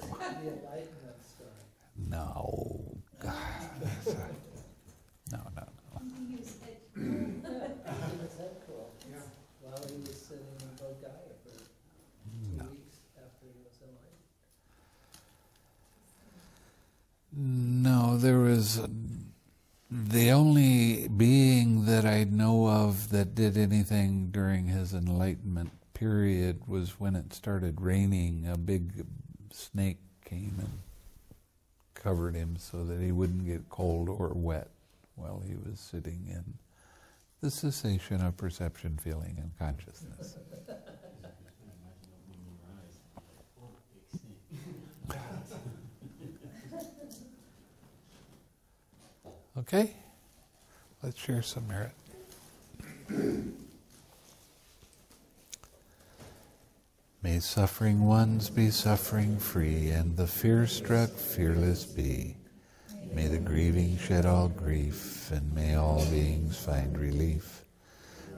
No. God. No, no, no. He was that cool. Yeah. While he was sitting in Bodh Gaya for two No. weeks after he was enlightened. No, there was the only being that I know of that did anything during his enlightenment period was when it started raining. A big snake came and covered him so that he wouldn't get cold or wet while he was sitting in the cessation of perception, feeling, and consciousness. Okay? Let's share some merit. May suffering ones be suffering free, and the fear struck fearless be. May the grieving shed all grief, and may all beings find relief.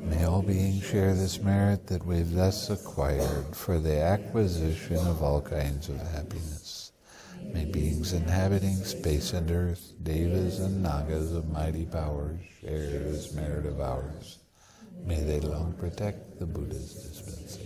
May all beings share this merit that we've thus acquired for the acquisition of all kinds of happiness. May beings inhabiting space and earth, devas and nagas of mighty powers, share this merit of ours. May they long protect the Buddha's dispensation. Sa.